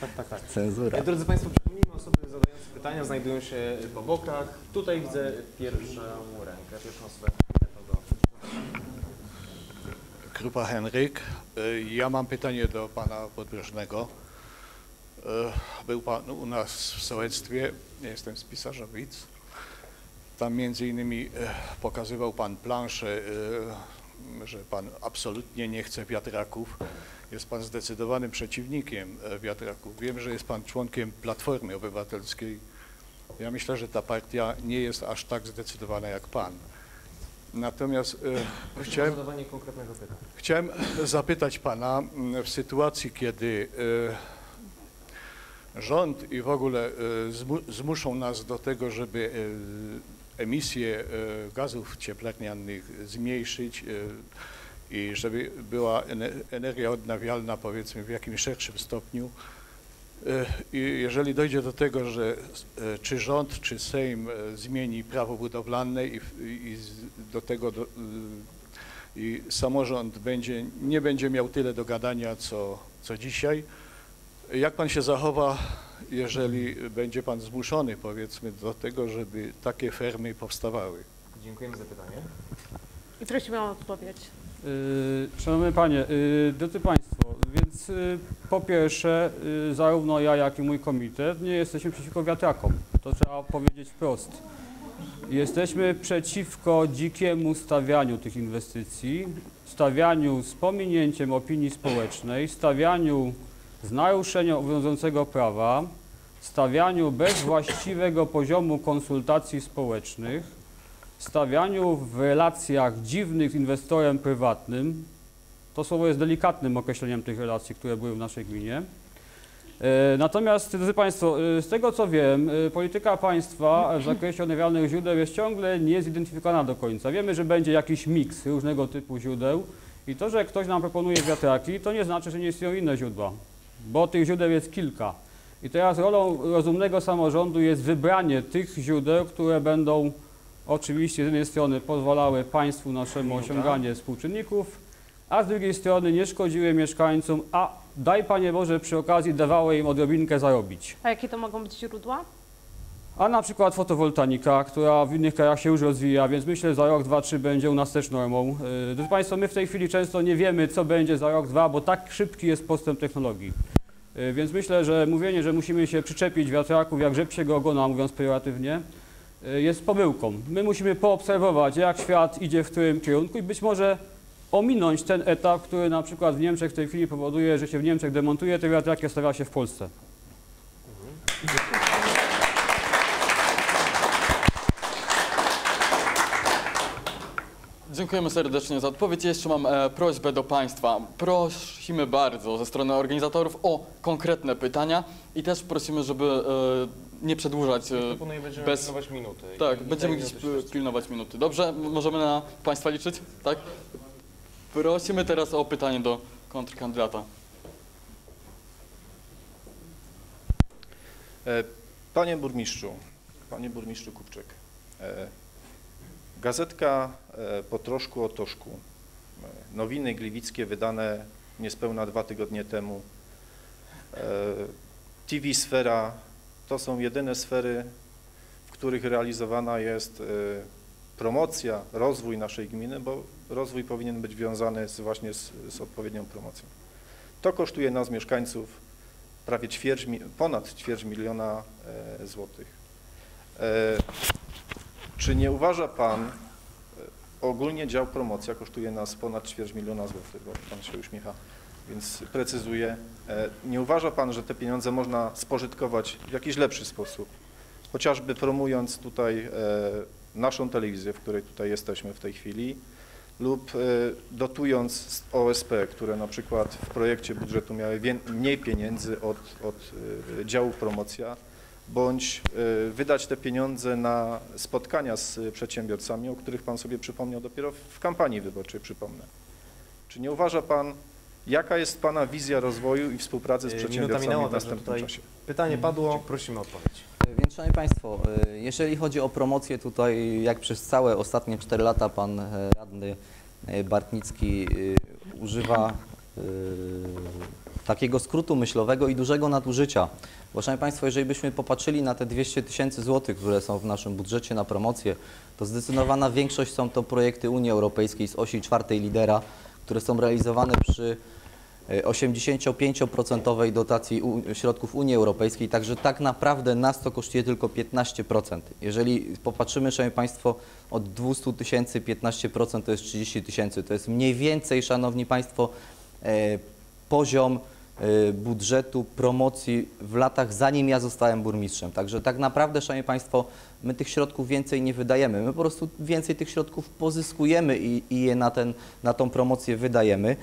Tak, tak, tak. Cenzura. Drodzy Państwo, przypomnijmy, osoby zadające pytania znajdują się po bokach. Tutaj widzę pierwszą rękę, pierwszą osobę. Krupa Henryk. Y, Ja mam pytanie do pana Podbrzeżnego. Y, Był pan u nas w sołectwie, ja jestem z Pisarzowic. Tam między innymi y, pokazywał pan planszę, że pan absolutnie nie chce wiatraków. Jest pan zdecydowanym przeciwnikiem wiatraków. Wiem, że jest pan członkiem Platformy Obywatelskiej. Ja myślę, że ta partia nie jest aż tak zdecydowana jak pan. Natomiast y, Chciałem chciałem zapytać Pana w sytuacji, kiedy y, rząd i w ogóle zmu- zmuszą nas do tego, żeby y, emisję y, gazów cieplarnianych zmniejszyć y, i żeby była ene- energia odnawialna powiedzmy w jakimś szerszym stopniu. Y, jeżeli dojdzie do tego, że y, czy rząd, czy Sejm y, zmieni prawo budowlane i, i do tego do, i samorząd będzie, nie będzie miał tyle do gadania, co, co dzisiaj. Jak pan się zachowa, jeżeli będzie pan zmuszony, powiedzmy, do tego, żeby takie fermy powstawały? Dziękujemy za pytanie. I prosimy o odpowiedź. Yy, Szanowny Panie, yy, drodzy Państwo, więc yy, po pierwsze, zarówno ja, jak i mój komitet nie jesteśmy przeciwko wiatrakom. To trzeba powiedzieć wprost. Jesteśmy przeciwko dzikiemu stawianiu tych inwestycji, stawianiu z pominięciem opinii społecznej, stawianiu z naruszeniem obowiązującego prawa, stawianiu bez właściwego poziomu konsultacji społecznych, stawianiu w relacjach dziwnych z inwestorem prywatnym. To słowo jest delikatnym określeniem tych relacji, które były w naszej gminie. E, Natomiast, drodzy Państwo, e, z tego co wiem, e, polityka państwa w zakresie odnawialnych źródeł jest ciągle niezidentyfikowana do końca. Wiemy, że będzie jakiś miks różnego typu źródeł i to, że ktoś nam proponuje wiatraki, to nie znaczy, że nie istnieją inne źródła, bo tych źródeł jest kilka. I teraz rolą rozumnego samorządu jest wybranie tych źródeł, które będą oczywiście z jednej strony pozwalały państwu naszemu osiąganie współczynników, a z drugiej strony nie szkodziły mieszkańcom, a daj Panie Boże przy okazji dawały im odrobinkę zarobić. A jakie to mogą być źródła? A na przykład fotowoltanika, która w innych krajach się już rozwija, więc myślę, że za rok, dwa, trzy będzie u nas też normą. Yy, Drodzy Państwo, my w tej chwili często nie wiemy, co będzie za rok, dwa, bo tak szybki jest postęp technologii. Yy, Więc myślę, że mówienie, że musimy się przyczepić wiatraków jak rzep się go ogona, mówiąc pejoratywnie, jest pomyłką. My musimy poobserwować, jak świat idzie w którym kierunku i być może ominąć ten etap, który na przykład w Niemczech w tej chwili powoduje, że się w Niemczech demontuje te wiatraki, stawia się w Polsce. Dziękujemy serdecznie za odpowiedź. Jeszcze mam e, prośbę do Państwa. Prosimy bardzo ze strony organizatorów o konkretne pytania i też prosimy, żeby e, nie przedłużać. E, Proponuję, będziemy bez- pilnować minuty. tak, I- będziemy gdzieś pilnować minuty. Dobrze? Możemy na Państwa liczyć? Tak? Prosimy teraz o pytanie do kontrkandydata. E, Panie burmistrzu, panie burmistrzu Kupczyk, e, gazetka po troszku o toszku, e, nowiny gliwickie wydane niespełna dwa tygodnie temu, e, TV Sfera, to są jedyne sfery, w których realizowana jest e, promocja, rozwój naszej gminy, bo rozwój powinien być wiązany z, właśnie z, z odpowiednią promocją. To kosztuje nas mieszkańców prawie ćwierć, ponad ćwierć miliona e, złotych. E, czy nie uważa Pan, e, ogólnie dział promocja kosztuje nas ponad ćwierć miliona złotych, bo Pan się uśmiecha, więc precyzuję. E, nie uważa Pan, że te pieniądze można spożytkować w jakiś lepszy sposób, chociażby promując tutaj e, naszą telewizję, w której tutaj jesteśmy w tej chwili, lub e, dotując OSP, które na przykład w projekcie budżetu miały mniej pieniędzy od, od działu promocja, bądź e, wydać te pieniądze na spotkania z przedsiębiorcami, o których Pan sobie przypomniał dopiero w kampanii wyborczej, przypomnę. Czy nie uważa Pan, jaka jest Pana wizja rozwoju i współpracy z Minuta przedsiębiorcami minęła, w następnym tutaj czasie? pytanie padło, prosimy o odpowiedź. Więc Szanowni Państwo, y, jeżeli chodzi o promocję tutaj, jak przez całe ostatnie 4 lata Pan radny Bartnicki używa takiego skrótu myślowego i dużego nadużycia. Bo szanowni Państwo, jeżeli byśmy popatrzyli na te 200 tysięcy złotych, które są w naszym budżecie na promocję, to zdecydowana większość są to projekty Unii Europejskiej z osi czwartej lidera, które są realizowane przy e, 85% dotacji u, środków Unii Europejskiej, także tak naprawdę nas to kosztuje tylko 15%. Jeżeli popatrzymy, Szanowni Państwo, od 200 tysięcy 15% to jest 30 tysięcy. To jest mniej więcej, Szanowni Państwo, e, poziom e, budżetu promocji w latach zanim ja zostałem burmistrzem. Także tak naprawdę, Szanowni Państwo, my tych środków więcej nie wydajemy. My po prostu więcej tych środków pozyskujemy i, i je na, ten, na tą promocję wydajemy.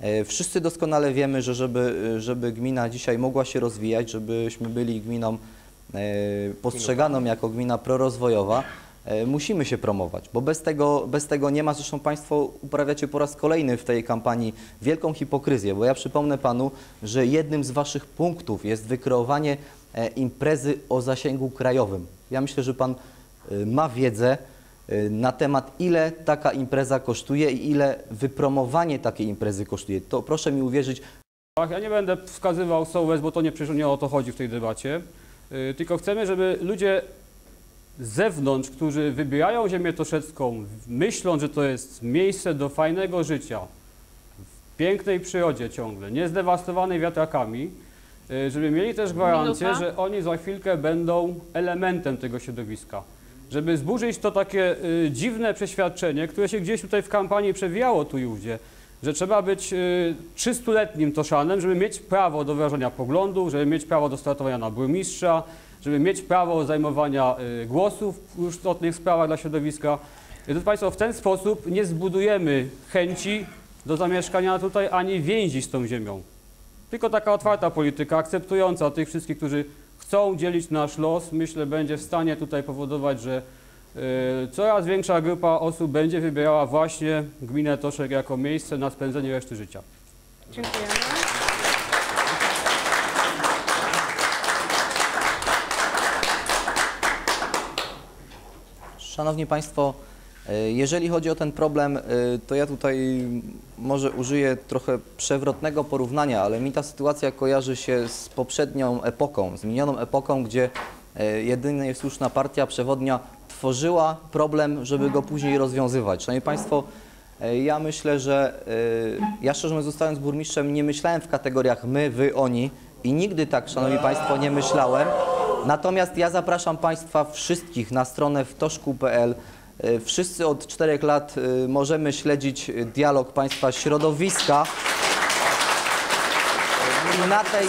E, Wszyscy doskonale wiemy, że żeby, żeby gmina dzisiaj mogła się rozwijać, żebyśmy byli gminą e, postrzeganą jako gmina prorozwojowa, musimy się promować, bo bez tego, bez tego nie ma. Zresztą Państwo uprawiacie po raz kolejny w tej kampanii wielką hipokryzję, bo ja przypomnę Panu, że jednym z Waszych punktów jest wykreowanie e, imprezy o zasięgu krajowym. Ja myślę, że Pan e, ma wiedzę, na temat, ile taka impreza kosztuje i ile wypromowanie takiej imprezy kosztuje. To proszę mi uwierzyć, Ja nie będę wskazywał sołec, bo to nie, nie o to chodzi w tej debacie. Tylko chcemy, żeby ludzie z zewnątrz, którzy wybierają ziemię toszecką, myślą, że to jest miejsce do fajnego życia, w pięknej przyrodzie ciągle, nie zdewastowanej wiatrakami, yy, żeby mieli też gwarancję, Minuta. że oni za chwilkę będą elementem tego środowiska. Żeby zburzyć to takie y, dziwne przeświadczenie, które się gdzieś tutaj w kampanii przewijało tu i ówdzie, że trzeba być y, 300-letnim Toszanem, żeby mieć prawo do wyrażania poglądów, żeby mieć prawo do startowania na burmistrza, żeby mieć prawo zajmowania y, głosów w istotnych sprawach dla środowiska. Drodzy Państwo, w ten sposób nie zbudujemy chęci do zamieszkania tutaj, ani więzi z tą ziemią. Tylko taka otwarta polityka, akceptująca tych wszystkich, którzy chcą dzielić nasz los, myślę, będzie w stanie tutaj powodować, że y, coraz większa grupa osób będzie wybierała właśnie gminę Toszek jako miejsce na spędzenie reszty życia. Dziękujemy. Szanowni Państwo, e, jeżeli chodzi o ten problem, e, to ja tutaj może użyję trochę przewrotnego porównania, ale mi ta sytuacja kojarzy się z poprzednią epoką, z minioną epoką, gdzie e, jedynie słuszna partia przewodnia tworzyła problem, żeby go później rozwiązywać. Szanowni Państwo, ja myślę, że ja szczerze mówiąc zostając burmistrzem nie myślałem w kategoriach my, wy, oni i nigdy tak, Szanowni Państwo, nie myślałem. Natomiast ja zapraszam Państwa wszystkich na stronę wtoszku.pl. E, Wszyscy od czterech lat e, możemy śledzić dialog Państwa środowiska. I na tej,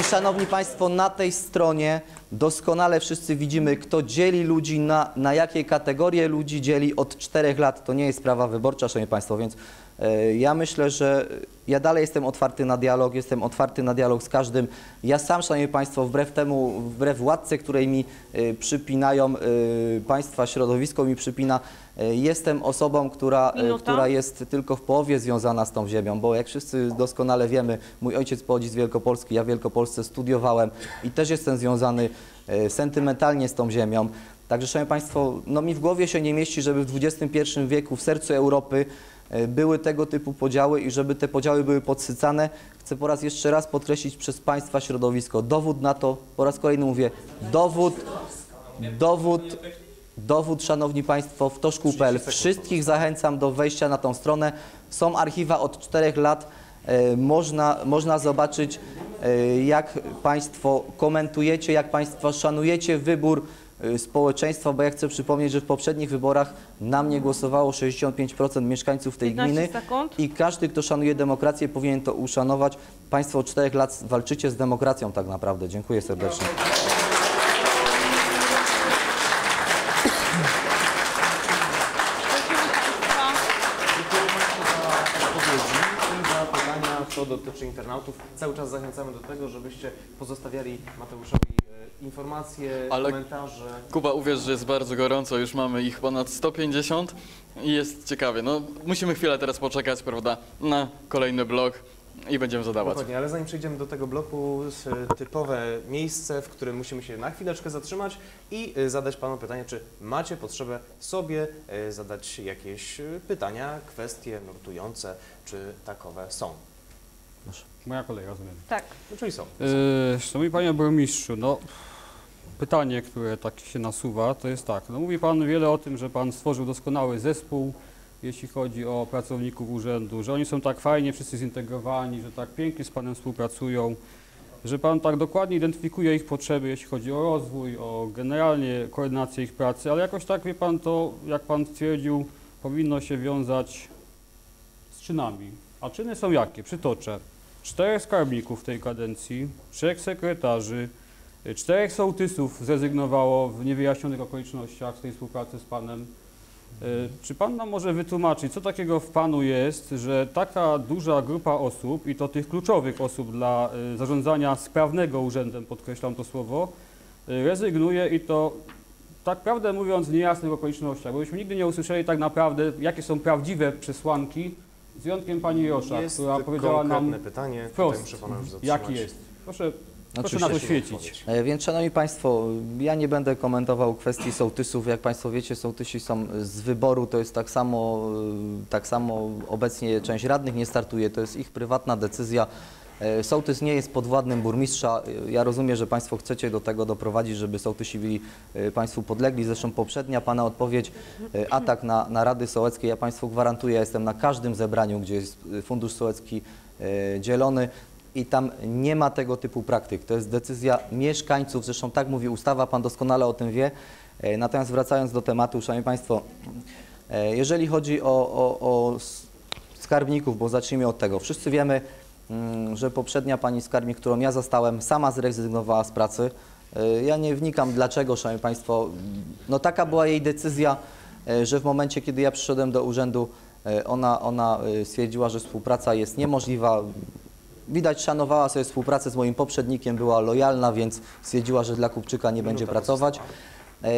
i szanowni Państwo, na tej stronie doskonale wszyscy widzimy, kto dzieli ludzi, na, na jakie kategorie ludzi dzieli od czterech lat. To nie jest sprawa wyborcza, szanowni Państwo, więc e, ja myślę, że ja dalej jestem otwarty na dialog, jestem otwarty na dialog z każdym. Ja sam, szanowni Państwo, wbrew temu, wbrew władce, której mi e, przypinają, e, Państwa środowisko mi przypina, jestem osobą, która, Minuta. która jest tylko w połowie związana z tą ziemią, bo jak wszyscy doskonale wiemy, mój ojciec pochodzi z Wielkopolski, ja w Wielkopolsce studiowałem i też jestem związany sentymentalnie z tą ziemią. Także, Szanowni Państwo, no mi w głowie się nie mieści, żeby w XXI wieku, w sercu Europy e, były tego typu podziały i żeby te podziały były podsycane. Chcę po raz jeszcze raz podkreślić przez Państwa środowisko. Dowód na to, po raz kolejny mówię, dowód, dowód, dowód, Szanowni Państwo, w toszku.pl. Wszystkich zachęcam do wejścia na tą stronę. Są archiwa od czterech lat. E, Można, można zobaczyć, e, jak Państwo komentujecie, jak Państwo szanujecie wybór e, społeczeństwa, bo ja chcę przypomnieć, że w poprzednich wyborach na mnie głosowało 65% mieszkańców tej 15 gminy i każdy, kto szanuje demokrację, powinien to uszanować. Państwo od czterech lat walczycie z demokracją tak naprawdę. Dziękuję serdecznie. Dotyczy internautów. Cały czas zachęcamy do tego, żebyście pozostawiali Mateuszowi e, informacje, Ale- komentarze. Kuba, uwierz, że jest bardzo gorąco, już mamy ich ponad 150 i jest ciekawie. No, musimy chwilę teraz poczekać, prawda, na kolejny blok i będziemy zadawać. Dokładnie, ale zanim przejdziemy do tego bloku, typowe miejsce, w którym musimy się na chwileczkę zatrzymać i y, zadać Panu pytanie, czy macie potrzebę sobie y, zadać jakieś pytania, kwestie nurtujące, czy takowe są? Moja kolej, rozumiem. Tak. No, czyli są. Yy, Szanowny Panie Burmistrzu, no pytanie, które tak się nasuwa, to jest tak. No, mówi Pan wiele o tym, że Pan stworzył doskonały zespół, jeśli chodzi o pracowników urzędu, że oni są tak fajnie wszyscy zintegrowani, że tak pięknie z Panem współpracują, że Pan tak dokładnie identyfikuje ich potrzeby, jeśli chodzi o rozwój, o generalnie koordynację ich pracy, ale jakoś tak, wie Pan, to jak Pan stwierdził, powinno się wiązać z czynami. A czyny są jakie? Przytoczę. Czterech skarbników w tej kadencji, trzech sekretarzy, y, czterech sołtysów zrezygnowało w niewyjaśnionych okolicznościach z tej współpracy z Panem. Y, Czy Pan nam może wytłumaczyć, co takiego w Panu jest, że taka duża grupa osób, i to tych kluczowych osób dla y, zarządzania sprawnego urzędem, podkreślam to słowo, rezygnuje i to tak prawdę mówiąc w niejasnych okolicznościach, bo byśmy nigdy nie usłyszeli tak naprawdę, jakie są prawdziwe przesłanki, z wyjątkiem Pani Josza, Jest która powiedziała nam konkretne pytanie, wprost, muszę Pana już zatrzymać. jaki jest. Proszę, proszę na to świecić. E, Więc Szanowni Państwo, ja nie będę komentował kwestii sołtysów. Jak Państwo wiecie, sołtysi są z wyboru, to jest tak samo, e, tak samo obecnie część radnych nie startuje, to jest ich prywatna decyzja. E, Sołtys nie jest podwładnym burmistrza. E, Ja rozumiem, że Państwo chcecie do tego doprowadzić, żeby sołtysi byli e, Państwu podlegli. Zresztą poprzednia Pana odpowiedź, atak na, na Rady Sołeckie, ja Państwu gwarantuję, ja jestem na każdym zebraniu, gdzie jest Fundusz Sołecki dzielony i tam nie ma tego typu praktyk. To jest decyzja mieszkańców, zresztą tak mówi ustawa, Pan doskonale o tym wie. Natomiast wracając do tematu, Szanowni Państwo, jeżeli chodzi o, o, o skarbników, bo zacznijmy od tego. Wszyscy wiemy, że poprzednia pani skarbnik, którą ja zastałem, sama zrezygnowała z pracy. E, Ja nie wnikam dlaczego, Szanowni Państwo. No taka była jej decyzja, e, że w momencie, kiedy ja przyszedłem do urzędu, e, ona, ona stwierdziła, że współpraca jest niemożliwa. Widać, szanowała sobie współpracę z moim poprzednikiem, była lojalna, więc stwierdziła, że dla Kupczyka nie będzie pracować. E,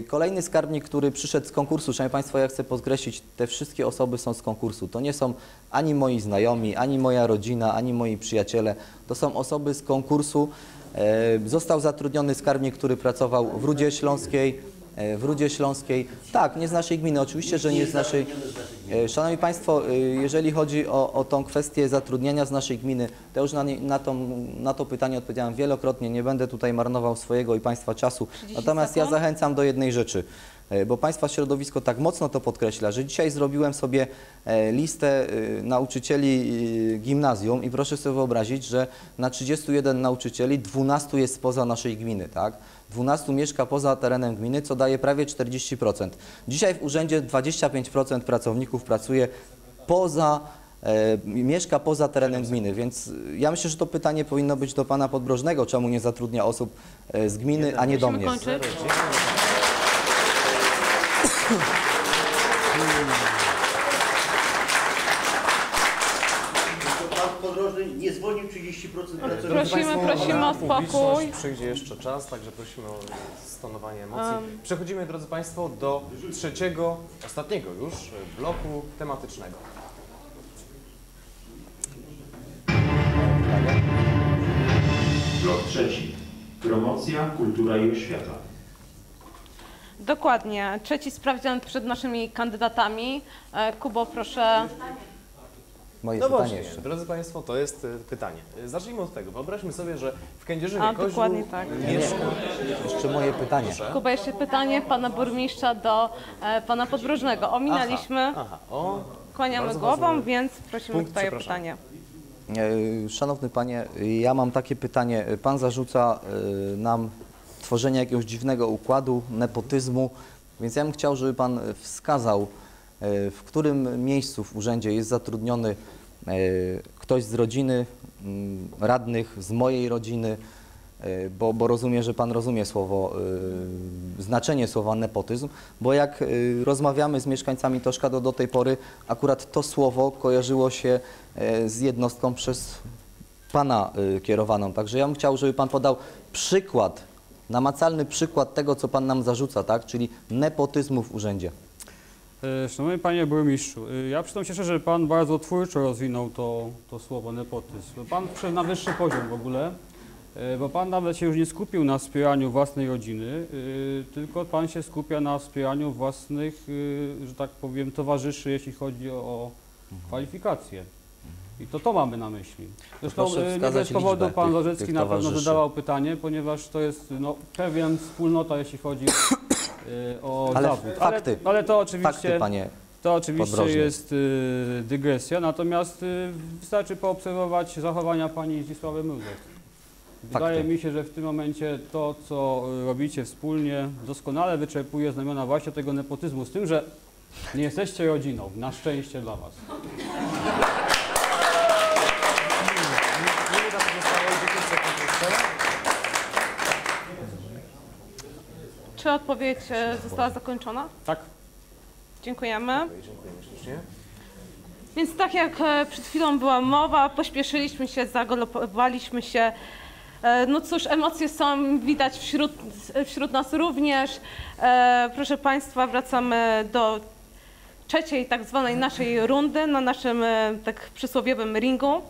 Kolejny skarbnik, który przyszedł z konkursu, Szanowni Państwo, ja chcę podkreślić, te wszystkie osoby są z konkursu. To nie są ani moi znajomi, ani moja rodzina, ani moi przyjaciele. To są osoby z konkursu. E, Został zatrudniony skarbnik, który pracował w Rudzie Śląskiej, e, w Rudzie Śląskiej. Tak, nie z naszej gminy, oczywiście, że nie z naszej. E, Szanowni Państwo, jeżeli chodzi o, o tą kwestię zatrudnienia z naszej gminy, to już na, na, tą, na to pytanie odpowiedziałem wielokrotnie, nie będę tutaj marnował swojego i Państwa czasu. 30 Natomiast ja zachęcam do jednej rzeczy, bo Państwa środowisko tak mocno to podkreśla, że dzisiaj zrobiłem sobie e, listę e, nauczycieli e, gimnazjum i proszę sobie wyobrazić, że na 31 nauczycieli 12 jest spoza naszej gminy, tak? 12 mieszka poza terenem gminy, co daje prawie 40%. Dzisiaj w urzędzie 25% pracowników pracuje poza, e, mieszka poza terenem gminy, więc e, ja myślę, że to pytanie powinno być do pana Podbrożnego, czemu nie zatrudnia osób e, z gminy, a nie do mnie. kończyć. Pan podróżny nie zwolnił 30% pracowników. Prosimy, prosimy o spokój. Przyjdzie jeszcze czas, także prosimy o stonowanie emocji. Um. Przechodzimy, drodzy Państwo, do trzeciego, ostatniego już bloku tematycznego. Blok trzeci. Promocja, kultura i oświata. Dokładnie. Trzeci sprawdzian przed naszymi kandydatami. E, Kubo, proszę. Moje No pytanie właśnie, jeszcze. drodzy Państwo, to jest e, pytanie. Zacznijmy od tego. Wyobraźmy sobie, że w Kędzierzynie A, Koźlu dokładnie tak. mieszka... Jeszcze moje pytanie. Kuba, jeszcze pytanie pana burmistrza do e, pana podróżnego. Ominęliśmy, Aha, aha, o, kłaniamy głową, ważny więc prosimy punkt, tutaj o pytanie. E, Szanowny Panie, ja mam takie pytanie. Pan zarzuca e, nam tworzenie jakiegoś dziwnego układu, nepotyzmu, więc ja bym chciał, żeby Pan wskazał, e, w którym miejscu w urzędzie jest zatrudniony e, ktoś z rodziny mm, radnych, z mojej rodziny, e, bo, bo rozumiem, że Pan rozumie słowo, e, znaczenie słowa nepotyzm, bo jak e, rozmawiamy z mieszkańcami Toszka, to do tej pory akurat to słowo kojarzyło się e, z jednostką przez Pana e, kierowaną. Także ja bym chciał, żeby Pan podał przykład, namacalny przykład tego, co Pan nam zarzuca, tak? czyli nepotyzmu w urzędzie. E, Szanowny Panie Burmistrzu, e, ja przyznam się szczerze, że Pan bardzo twórczo rozwinął to, to słowo nepotyzm. Pan wszedł na wyższy poziom w ogóle, e, bo Pan nawet się już nie skupił na wspieraniu własnej rodziny, tylko Pan się skupia na wspieraniu własnych, że tak powiem, towarzyszy, jeśli chodzi o kwalifikacje. I to to mamy na myśli. Zresztą e, nie bez powodu Pan tych na pewno zadawał pytanie, ponieważ to jest no, pewien wspólnota, jeśli chodzi e, o Ale zawód. fakty, ale, ale to oczywiście... fakty, panie To oczywiście Podrożny. jest y, dygresja, natomiast y, wystarczy poobserwować zachowania pani Zdzisławy Mruzek. Wydaje Fakty. mi się, że w tym momencie to, co robicie wspólnie, doskonale wyczerpuje znamiona właśnie tego nepotyzmu, z tym, że nie jesteście rodziną, na szczęście dla was. Czy odpowiedź e, została zakończona? Tak. Dziękujemy. Dziękujemy ślicznie. Więc tak jak e, przed chwilą była mowa, pośpieszyliśmy się, zagalopowaliśmy się. E, No cóż, emocje są widać wśród, wśród nas również. Proszę Państwa, wracamy do trzeciej tak zwanej naszej rundy na naszym tak przysłowiowym ringu.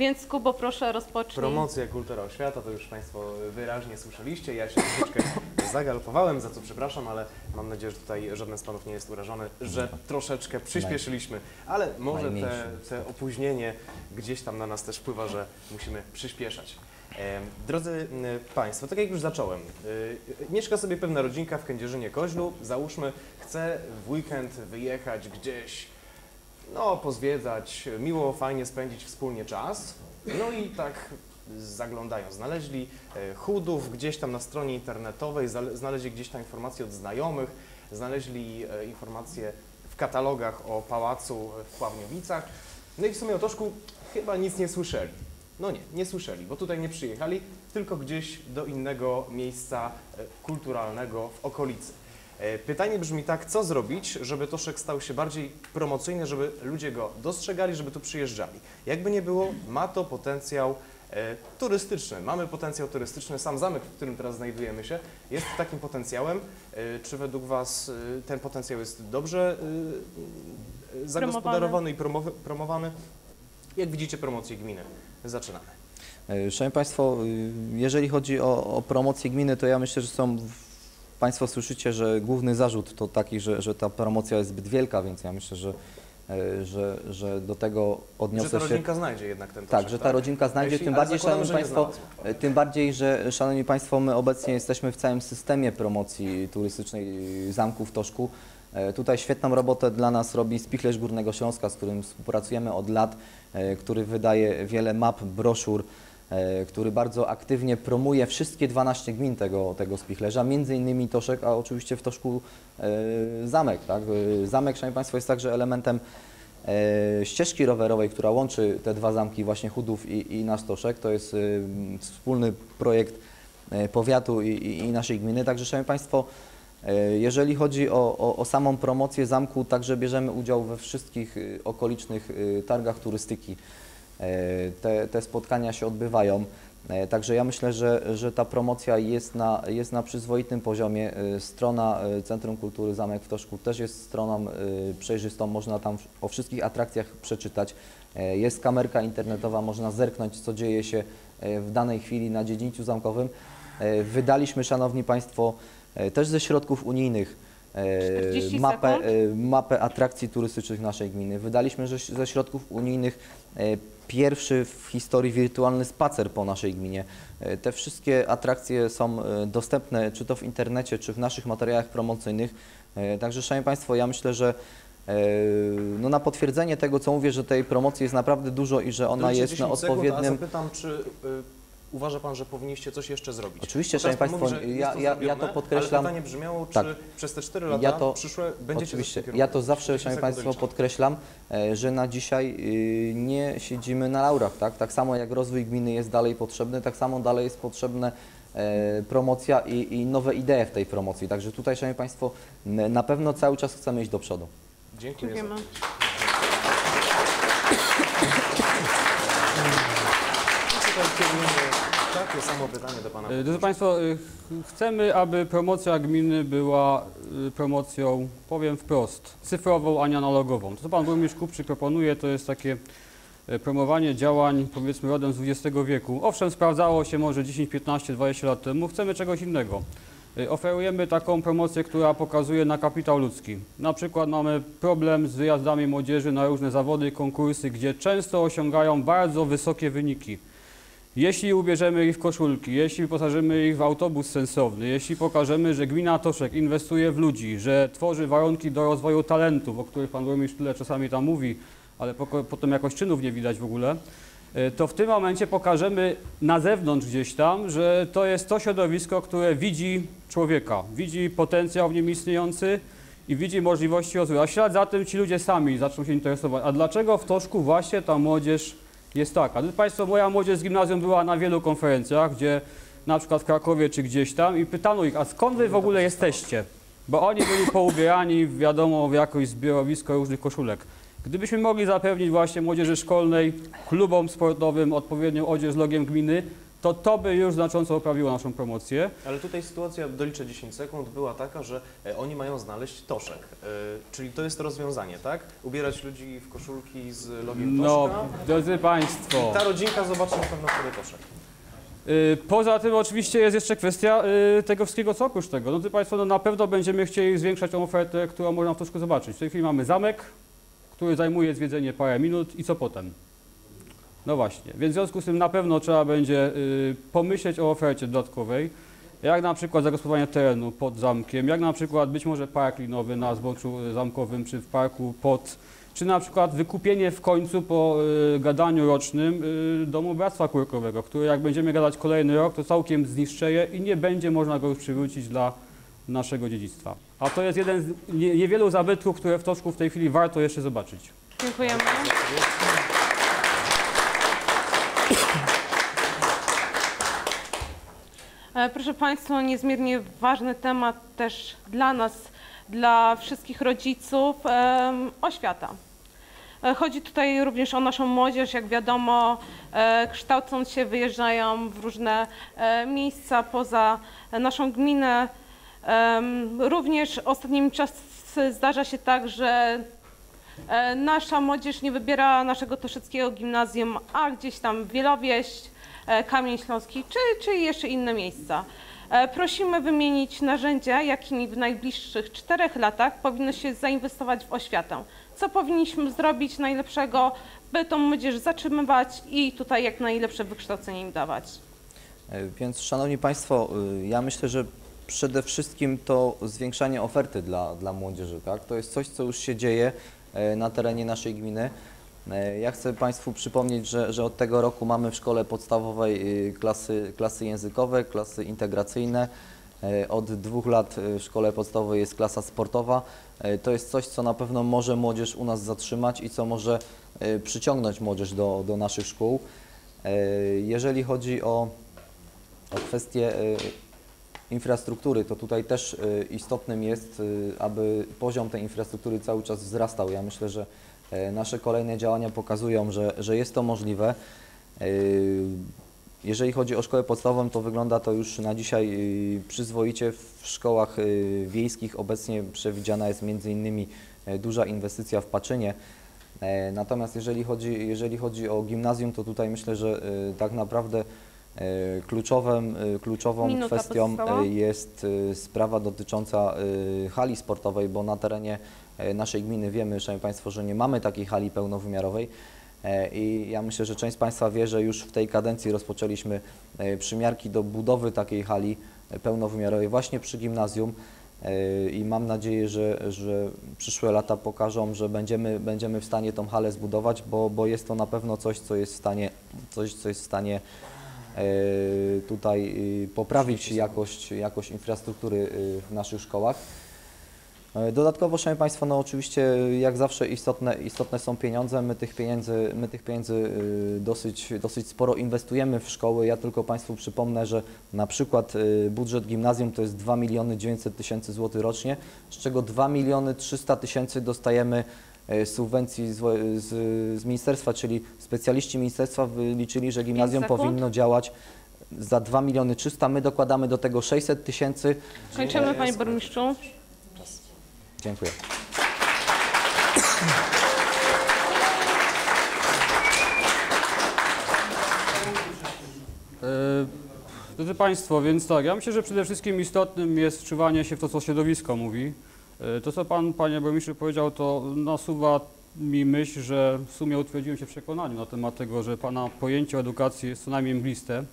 Więc Kubo, proszę rozpocznij. Promocja Kultura Oświata, to już Państwo wyraźnie słyszeliście. Ja się troszeczkę zagalopowałem, za co przepraszam, ale mam nadzieję, że tutaj żaden z Panów nie jest urażony, że troszeczkę przyspieszyliśmy. Ale może te, te opóźnienie gdzieś tam na nas też wpływa, że musimy przyspieszać. Drodzy m, Państwo, tak jak już zacząłem, y, mieszka sobie pewna rodzinka w Kędzierzynie-Koźlu, załóżmy, chce w weekend wyjechać gdzieś no, pozwiedzać, miło, fajnie spędzić wspólnie czas. No i tak zaglądają, znaleźli e, chudów gdzieś tam na stronie internetowej, znaleźli gdzieś tam informacje od znajomych, znaleźli e, informacje w katalogach o pałacu w Pławniowicach. No i w sumie o Toszku chyba nic nie słyszeli. No nie, nie słyszeli, bo tutaj nie przyjechali, tylko gdzieś do innego miejsca e, kulturalnego w okolicy. E, Pytanie brzmi tak, co zrobić, żeby Toszek stał się bardziej promocyjny, żeby ludzie go dostrzegali, żeby tu przyjeżdżali. Jakby nie było, ma to potencjał e, turystyczny. Mamy potencjał turystyczny. Sam zamek, w którym teraz znajdujemy się, jest takim potencjałem. E, Czy według Was ten potencjał jest dobrze zagospodarowany i promowy- promowany? Jak widzicie promocję gminy? Zaczynamy. Szanowni Państwo, jeżeli chodzi o, o promocję gminy, to ja myślę, że są, Państwo słyszycie, że główny zarzut to taki, że, że ta promocja jest zbyt wielka, więc ja myślę, że, e, że, że do tego odniosę Że ta się... rodzinka znajdzie jednak ten Tak, że ta rodzinka znajdzie, Jeśli- tym bardziej, Szanowni Państwo, e, tym bardziej, że Szanowni Państwo, my obecnie jesteśmy w całym systemie promocji turystycznej zamku w Toszku. E, Tutaj świetną robotę dla nas robi Spichlerz Górnego Śląska, z którym współpracujemy od lat, który wydaje wiele map, broszur, który bardzo aktywnie promuje wszystkie 12 gmin tego, tego Spichlerza, między innymi Toszek, a oczywiście w Toszku e, zamek. Tak? E, Zamek, Szanowni Państwo, jest także elementem e, ścieżki rowerowej, która łączy te dwa zamki, właśnie Chudów i, i nasz Toszek. To jest e, wspólny projekt e, powiatu i, i, naszej gminy. Także, Szanowni Państwo, e, jeżeli chodzi o, o, o samą promocję zamku, także bierzemy udział we wszystkich e, okolicznych e, targach turystyki. E, Te, te spotkania się odbywają. E, Także ja myślę, że, że ta promocja jest na, jest na przyzwoitym poziomie. E, Strona Centrum Kultury Zamek w Toszku też jest stroną przejrzystą, można tam o wszystkich atrakcjach przeczytać. Jest kamerka internetowa, można zerknąć, co dzieje się w danej chwili na dziedzińcu zamkowym. Wydaliśmy, Szanowni Państwo, też ze środków unijnych 40 mapę, e, mapę atrakcji turystycznych naszej gminy. Wydaliśmy ze, ze środków unijnych e, pierwszy w historii wirtualny spacer po naszej gminie. E, Te wszystkie atrakcje są dostępne czy to w internecie, czy w naszych materiałach promocyjnych. Także, Szanowni Państwo, ja myślę, że no na potwierdzenie tego, co mówię, że tej promocji jest naprawdę dużo i że ona jest na 10 sekund, odpowiednim... A zapytam, czy y, uważa Pan, że powinniście coś jeszcze zrobić? Oczywiście, Szanowni mówi, Państwo, że ja- ja- ja to podkreślam. Ale pytanie brzmiało, czy Tak. przez te 4 lata Ja to- przyszłe będziecie Oczywiście. Ja to zawsze, 10 Szanowni Państwo, podkreślam, e, że na dzisiaj y, nie siedzimy na laurach. Tak? tak samo jak rozwój gminy jest dalej potrzebny, tak samo dalej jest potrzebna e, promocja i, i nowe idee w tej promocji. Także tutaj, Szanowni Państwo, na pewno cały czas chcemy iść do przodu. Dziękuję Dziękujemy. Takie samo pytanie do Pana. E, Drodzy Państwo, e, ch- chcemy, aby promocja gminy była e, promocją, powiem wprost, cyfrową, a nie analogową. To, co Pan Burmistrz Kupczyk proponuje, to jest takie promowanie działań, powiedzmy, rodem z XX wieku. Owszem, sprawdzało się może 10, 15, 20 lat temu, chcemy czegoś innego. Oferujemy taką promocję, która pokazuje na kapitał ludzki. Na przykład mamy problem z wyjazdami młodzieży na różne zawody, konkursy, gdzie często osiągają bardzo wysokie wyniki. Jeśli ubierzemy ich w koszulki, jeśli wyposażymy ich w autobus sensowny, jeśli pokażemy, że gmina Toszek inwestuje w ludzi, że tworzy warunki do rozwoju talentów, o których pan burmistrz tyle czasami tam mówi, ale potem jakoś czynów nie widać w ogóle, e, to w tym momencie pokażemy na zewnątrz gdzieś tam, że to jest to środowisko, które widzi człowieka, widzi potencjał w nim istniejący i widzi możliwości rozwoju. A ślad za tym ci ludzie sami zaczną się interesować. A dlaczego w Toszku właśnie ta młodzież jest taka? Drodzy Państwo, moja młodzież z gimnazjum była na wielu konferencjach, gdzie na przykład w Krakowie czy gdzieś tam i pytano ich, a skąd wy w ogóle jesteście? Bo oni byli poubierani, wiadomo, w jakoś zbiorowisko różnych koszulek. Gdybyśmy mogli zapewnić właśnie młodzieży szkolnej, klubom sportowym odpowiednią odzież z logiem gminy, to to by już znacząco poprawiło naszą promocję. Ale tutaj sytuacja, doliczę 10 sekund, była taka, że e, oni mają znaleźć toszek. E, Czyli to jest rozwiązanie, tak? Ubierać ludzi w koszulki z logiem No, toszka. drodzy Państwo. I ta rodzinka zobaczy na pewno wtedy toszek. Y, Poza tym oczywiście jest jeszcze kwestia y, tego wszystkiego, co oprócz tego. No, drodzy Państwo, no, na pewno będziemy chcieli zwiększać tą ofertę, którą można w Toszku zobaczyć. W tej chwili mamy zamek, który zajmuje zwiedzenie parę minut i co potem? No właśnie, więc w związku z tym na pewno trzeba będzie y, pomyśleć o ofercie dodatkowej, jak na przykład zagospodarowanie terenu pod zamkiem, jak na przykład być może park linowy na zboczu y, zamkowym czy w parku pod, czy na przykład wykupienie w końcu po y, gadaniu rocznym Domu Bractwa Kurkowego, który jak będziemy gadać kolejny rok, to całkiem zniszczeje i nie będzie można go już przywrócić dla naszego dziedzictwa. A to jest jeden z nie- niewielu zabytków, które w Toszku w tej chwili warto jeszcze zobaczyć. Dziękujemy. Proszę Państwa, niezmiernie ważny temat też dla nas, dla wszystkich rodziców, oświata. E, Chodzi tutaj również o naszą młodzież, jak wiadomo, e, kształcąc się wyjeżdżają w różne e, miejsca poza naszą gminę. Również ostatnim czasem zdarza się tak, że E, Nasza młodzież nie wybiera naszego Toszeckiego Gimnazjum, a gdzieś tam Wielowieś, e, Kamień Śląski czy, czy jeszcze inne miejsca. E, Prosimy wymienić narzędzia, jakimi w najbliższych czterech latach powinno się zainwestować w oświatę. Co powinniśmy zrobić najlepszego, by tą młodzież zatrzymywać i tutaj jak najlepsze wykształcenie im dawać. E, Więc Szanowni Państwo, y, ja myślę, że przede wszystkim to zwiększanie oferty dla, dla młodzieży. Tak? To jest coś, co już się dzieje e, na terenie naszej gminy. E, Ja chcę Państwu przypomnieć, że, że od tego roku mamy w szkole podstawowej y, klasy, klasy językowe, klasy integracyjne. E, Od dwóch lat y, w szkole podstawowej jest klasa sportowa. E, To jest coś, co na pewno może młodzież u nas zatrzymać i co może e, przyciągnąć młodzież do, do naszych szkół. Jeżeli chodzi o o kwestię y, infrastruktury, to tutaj też y, istotnym jest, y, aby poziom tej infrastruktury cały czas wzrastał. Ja myślę, że nasze kolejne działania pokazują, że, że jest to możliwe. Y, Jeżeli chodzi o szkołę podstawową, to wygląda to już na dzisiaj y, przyzwoicie. W szkołach wiejskich obecnie przewidziana jest między innymi e, duża inwestycja w Paczynie. E, Natomiast jeżeli chodzi, jeżeli chodzi o gimnazjum, to tutaj myślę, że tak naprawdę e, kluczowym, kluczową Minuta kwestią pozostała. e, jest sprawa dotycząca hali sportowej, bo na terenie e, naszej gminy wiemy, Szanowni Państwo, że nie mamy takiej hali pełnowymiarowej. E, I ja myślę, że część z Państwa wie, że już w tej kadencji rozpoczęliśmy e, przymiarki do budowy takiej hali e, pełnowymiarowej właśnie przy gimnazjum e, i mam nadzieję, że, że przyszłe lata pokażą, że będziemy, będziemy w stanie tą halę zbudować, bo, bo jest to na pewno coś, co jest w stanie, coś, co jest w stanie e, tutaj y, poprawić jakość, jakość infrastruktury y, w naszych szkołach. E, Dodatkowo, Szanowni Państwo, no oczywiście jak zawsze istotne, istotne są pieniądze. My tych pieniędzy, my tych pieniędzy y, dosyć, dosyć sporo inwestujemy w szkoły. Ja tylko Państwu przypomnę, że na przykład y, budżet gimnazjum to jest 2 miliony 900 tysięcy złotych rocznie, z czego 2 miliony 300 tysięcy dostajemy e, subwencji z, z, z ministerstwa, czyli specjaliści ministerstwa wyliczyli, że gimnazjum powinno działać za 2 miliony 300, my dokładamy do tego 600 tysięcy. Kończymy, panie burmistrzu. Dziękuję. E, Drodzy Państwo, więc tak, ja myślę, że przede wszystkim istotnym jest wczuwanie się w to, co środowisko mówi. E, To, co Pan, Panie Burmistrzu powiedział, to nasuwa mi myśl, że w sumie utwierdziłem się w przekonaniu na temat tego, że Pana pojęcie o edukacji jest co najmniej mgliste.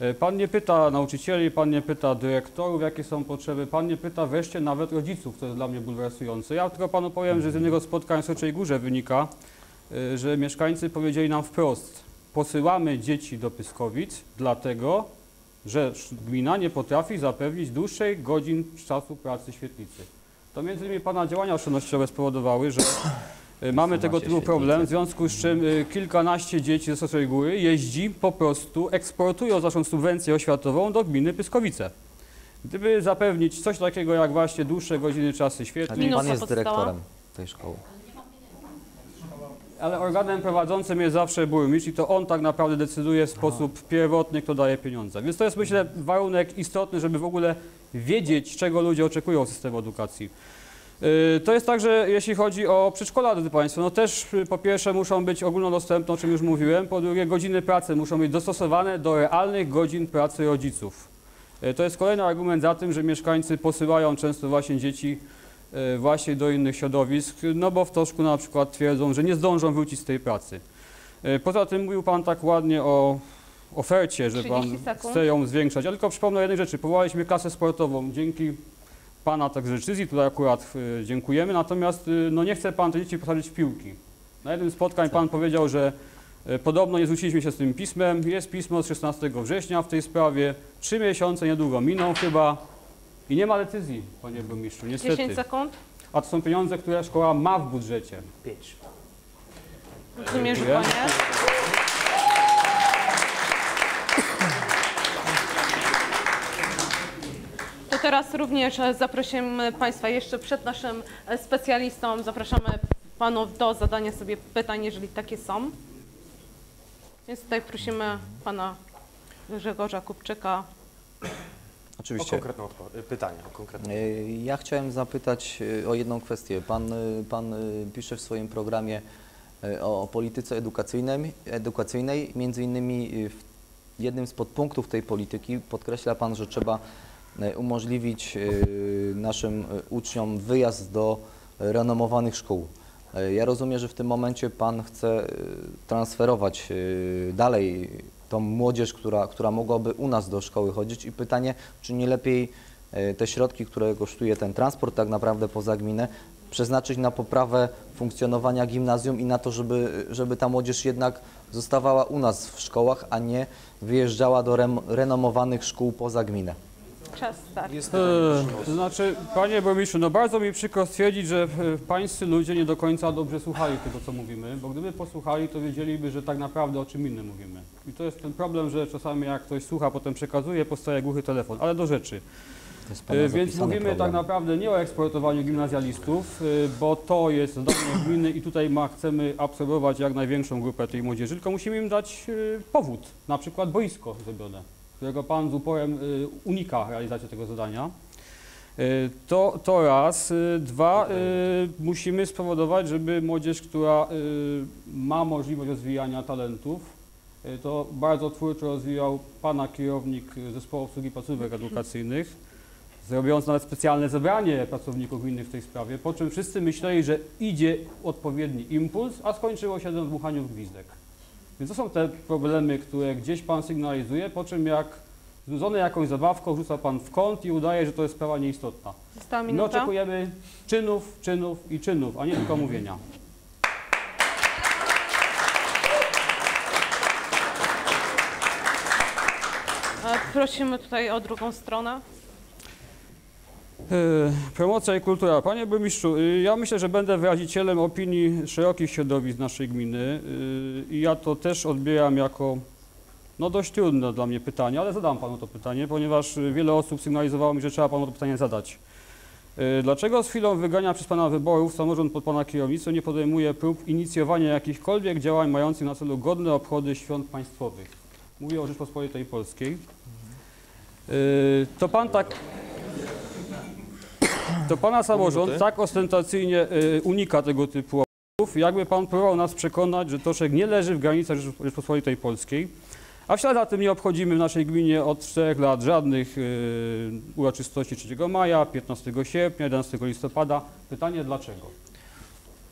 E, Pan nie pyta nauczycieli, Pan nie pyta dyrektorów, jakie są potrzeby, Pan nie pyta wreszcie nawet rodziców, co jest dla mnie bulwersujące. Ja tylko Panu powiem, że z jednego spotkania w Soczej Górze wynika, e, że mieszkańcy powiedzieli nam wprost, posyłamy dzieci do Pyskowic dlatego, że gmina nie potrafi zapewnić dłuższej godzin czasu pracy świetlicy. To między innymi Pana działania oszczędnościowe spowodowały, że mamy tego typu problem, w związku z czym e, kilkanaście dzieci ze Soczej Góry jeździ po prostu, eksportują zresztą subwencję oświatową do gminy Pyskowice. Gdyby zapewnić coś takiego jak właśnie dłuższe godziny czasy Ale świetlic, Pan jest dyrektorem tej szkoły. ale organem prowadzącym jest zawsze burmistrz i to on tak naprawdę decyduje w sposób pierwotny, kto daje pieniądze. Więc to jest myślę warunek istotny, żeby w ogóle wiedzieć, czego ludzie oczekują od systemu edukacji. Yy, To jest tak, że jeśli chodzi o przedszkola, drodzy Państwo, no też y, po pierwsze muszą być ogólnodostępne, o czym już mówiłem, po drugie godziny pracy muszą być dostosowane do realnych godzin pracy rodziców. Yy, To jest kolejny argument za tym, że mieszkańcy posyłają często właśnie dzieci właśnie do innych środowisk, no bo w Toszku na przykład twierdzą, że nie zdążą wrócić z tej pracy. Poza tym mówił Pan tak ładnie o ofercie, że Pan 30 sekund. chce ją zwiększać. Ja tylko przypomnę o jednej rzeczy. Powołaliśmy klasę sportową. Dzięki Pana tak decyzji, tutaj akurat y, dziękujemy, natomiast y, no nie chce Pan te dzieci posadzić w piłki. Na jednym spotkań Pan powiedział, że y, podobno nie zwróciliśmy się z tym pismem. Jest pismo z 16 września w tej sprawie. Trzy miesiące niedługo miną chyba i nie ma decyzji, Panie Burmistrzu, 10 niestety. sekund. A to są pieniądze, które szkoła ma w budżecie. Pięć. Rozumiem, że Dziękuję. To teraz również e, zaprosimy Państwa jeszcze przed naszym e, specjalistą. Zapraszamy Panów do zadania sobie pytań, jeżeli takie są. Więc tutaj prosimy Pana Grzegorza Kupczyka. O Oczywiście. konkretne odpo- pytanie, o konkretne. Ja chciałem zapytać y, o jedną kwestię. Pan, pan pisze w swoim programie o, o polityce edukacyjnej, edukacyjnej. Między innymi w jednym z podpunktów tej polityki podkreśla Pan, że trzeba umożliwić y, naszym y, uczniom wyjazd do renomowanych szkół. Ja rozumiem, że w tym momencie Pan chce transferować dalej tą młodzież, która, która mogłaby u nas do szkoły chodzić i pytanie, czy nie lepiej e, te środki, które kosztuje ten transport tak naprawdę poza gminę, przeznaczyć na poprawę funkcjonowania gimnazjum i na to, żeby, żeby ta młodzież jednak zostawała u nas w szkołach, a nie wyjeżdżała do renomowanych szkół poza gminę. Czas. Eee, to znaczy, panie burmistrzu, no bardzo mi przykro stwierdzić, że e, pańscy ludzie nie do końca dobrze słuchali tego, co mówimy, bo gdyby posłuchali, to wiedzieliby, że tak naprawdę o czym innym mówimy. I to jest ten problem, że czasami jak ktoś słucha, potem przekazuje, powstaje głuchy telefon. Ale do rzeczy. Jest E, Więc mówimy program. tak naprawdę nie o eksportowaniu gimnazjalistów, e, bo to jest zadanie gminy i tutaj ma, chcemy absorbować jak największą grupę tej młodzieży, tylko musimy im dać powód, na przykład boisko zrobione, którego Pan z uporem e, unika realizacji tego zadania. E, To, to raz. E, Dwa, musimy spowodować, żeby młodzież, która ma możliwość rozwijania talentów, to bardzo twórczo rozwijał Pana kierownik Zespołu Obsługi Placówek Edukacyjnych, zrobiąc nawet specjalne zebranie pracowników gminnych w tej sprawie, po czym wszyscy myśleli, że idzie odpowiedni impuls, a skończyło się na dmuchaniu gwizdek. Więc to są te problemy, które gdzieś Pan sygnalizuje, po czym jak znudzony jakąś zabawką rzuca Pan w kąt i udaje, że to jest sprawa nieistotna. Została My minuta. oczekujemy czynów, czynów i czynów, a nie tylko mówienia. Prosimy tutaj o drugą stronę. E, Promocja i kultura. Panie burmistrzu, y, ja myślę, że będę wyrazicielem opinii szerokich środowisk naszej gminy y, i ja to też odbieram jako no dość trudne dla mnie pytanie, ale zadam panu to pytanie, ponieważ y, wiele osób sygnalizowało mi, że trzeba panu to pytanie zadać. Y, Dlaczego z chwilą wygania przez pana wyborów samorząd pod pana kierownictwem nie podejmuje prób inicjowania jakichkolwiek działań mających na celu godne obchody świąt państwowych? Mówię o Rzeczpospolitej Polskiej. Y, To pan tak... To pana samorząd minuty. tak ostentacyjnie y, unika tego typu obrazów, jakby pan próbował nas przekonać, że Toszek nie leży w granicach Rzecz- Rzeczpospolitej Polskiej. A w ślad za tym nie obchodzimy w naszej gminie od 4 lat żadnych y, uroczystości 3 maja, 15 sierpnia, 11 listopada. Pytanie dlaczego?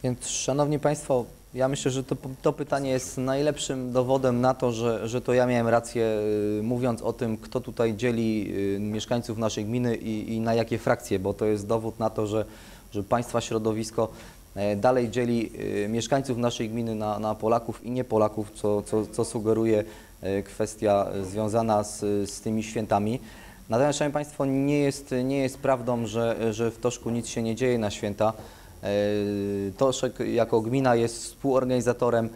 Więc szanowni państwo, ja myślę, że to, to pytanie jest najlepszym dowodem na to, że, że to ja miałem rację y, mówiąc o tym, kto tutaj dzieli y, mieszkańców naszej gminy i, i na jakie frakcje, bo to jest dowód na to, że, że państwa środowisko e, dalej dzieli y, mieszkańców naszej gminy na, na Polaków i nie Polaków, co, co, co sugeruje e, kwestia związana z, z tymi świętami. Natomiast, Szanowni Państwo, nie jest, nie jest prawdą, że, że w Toszku nic się nie dzieje na święta. E, Toszek jako gmina jest współorganizatorem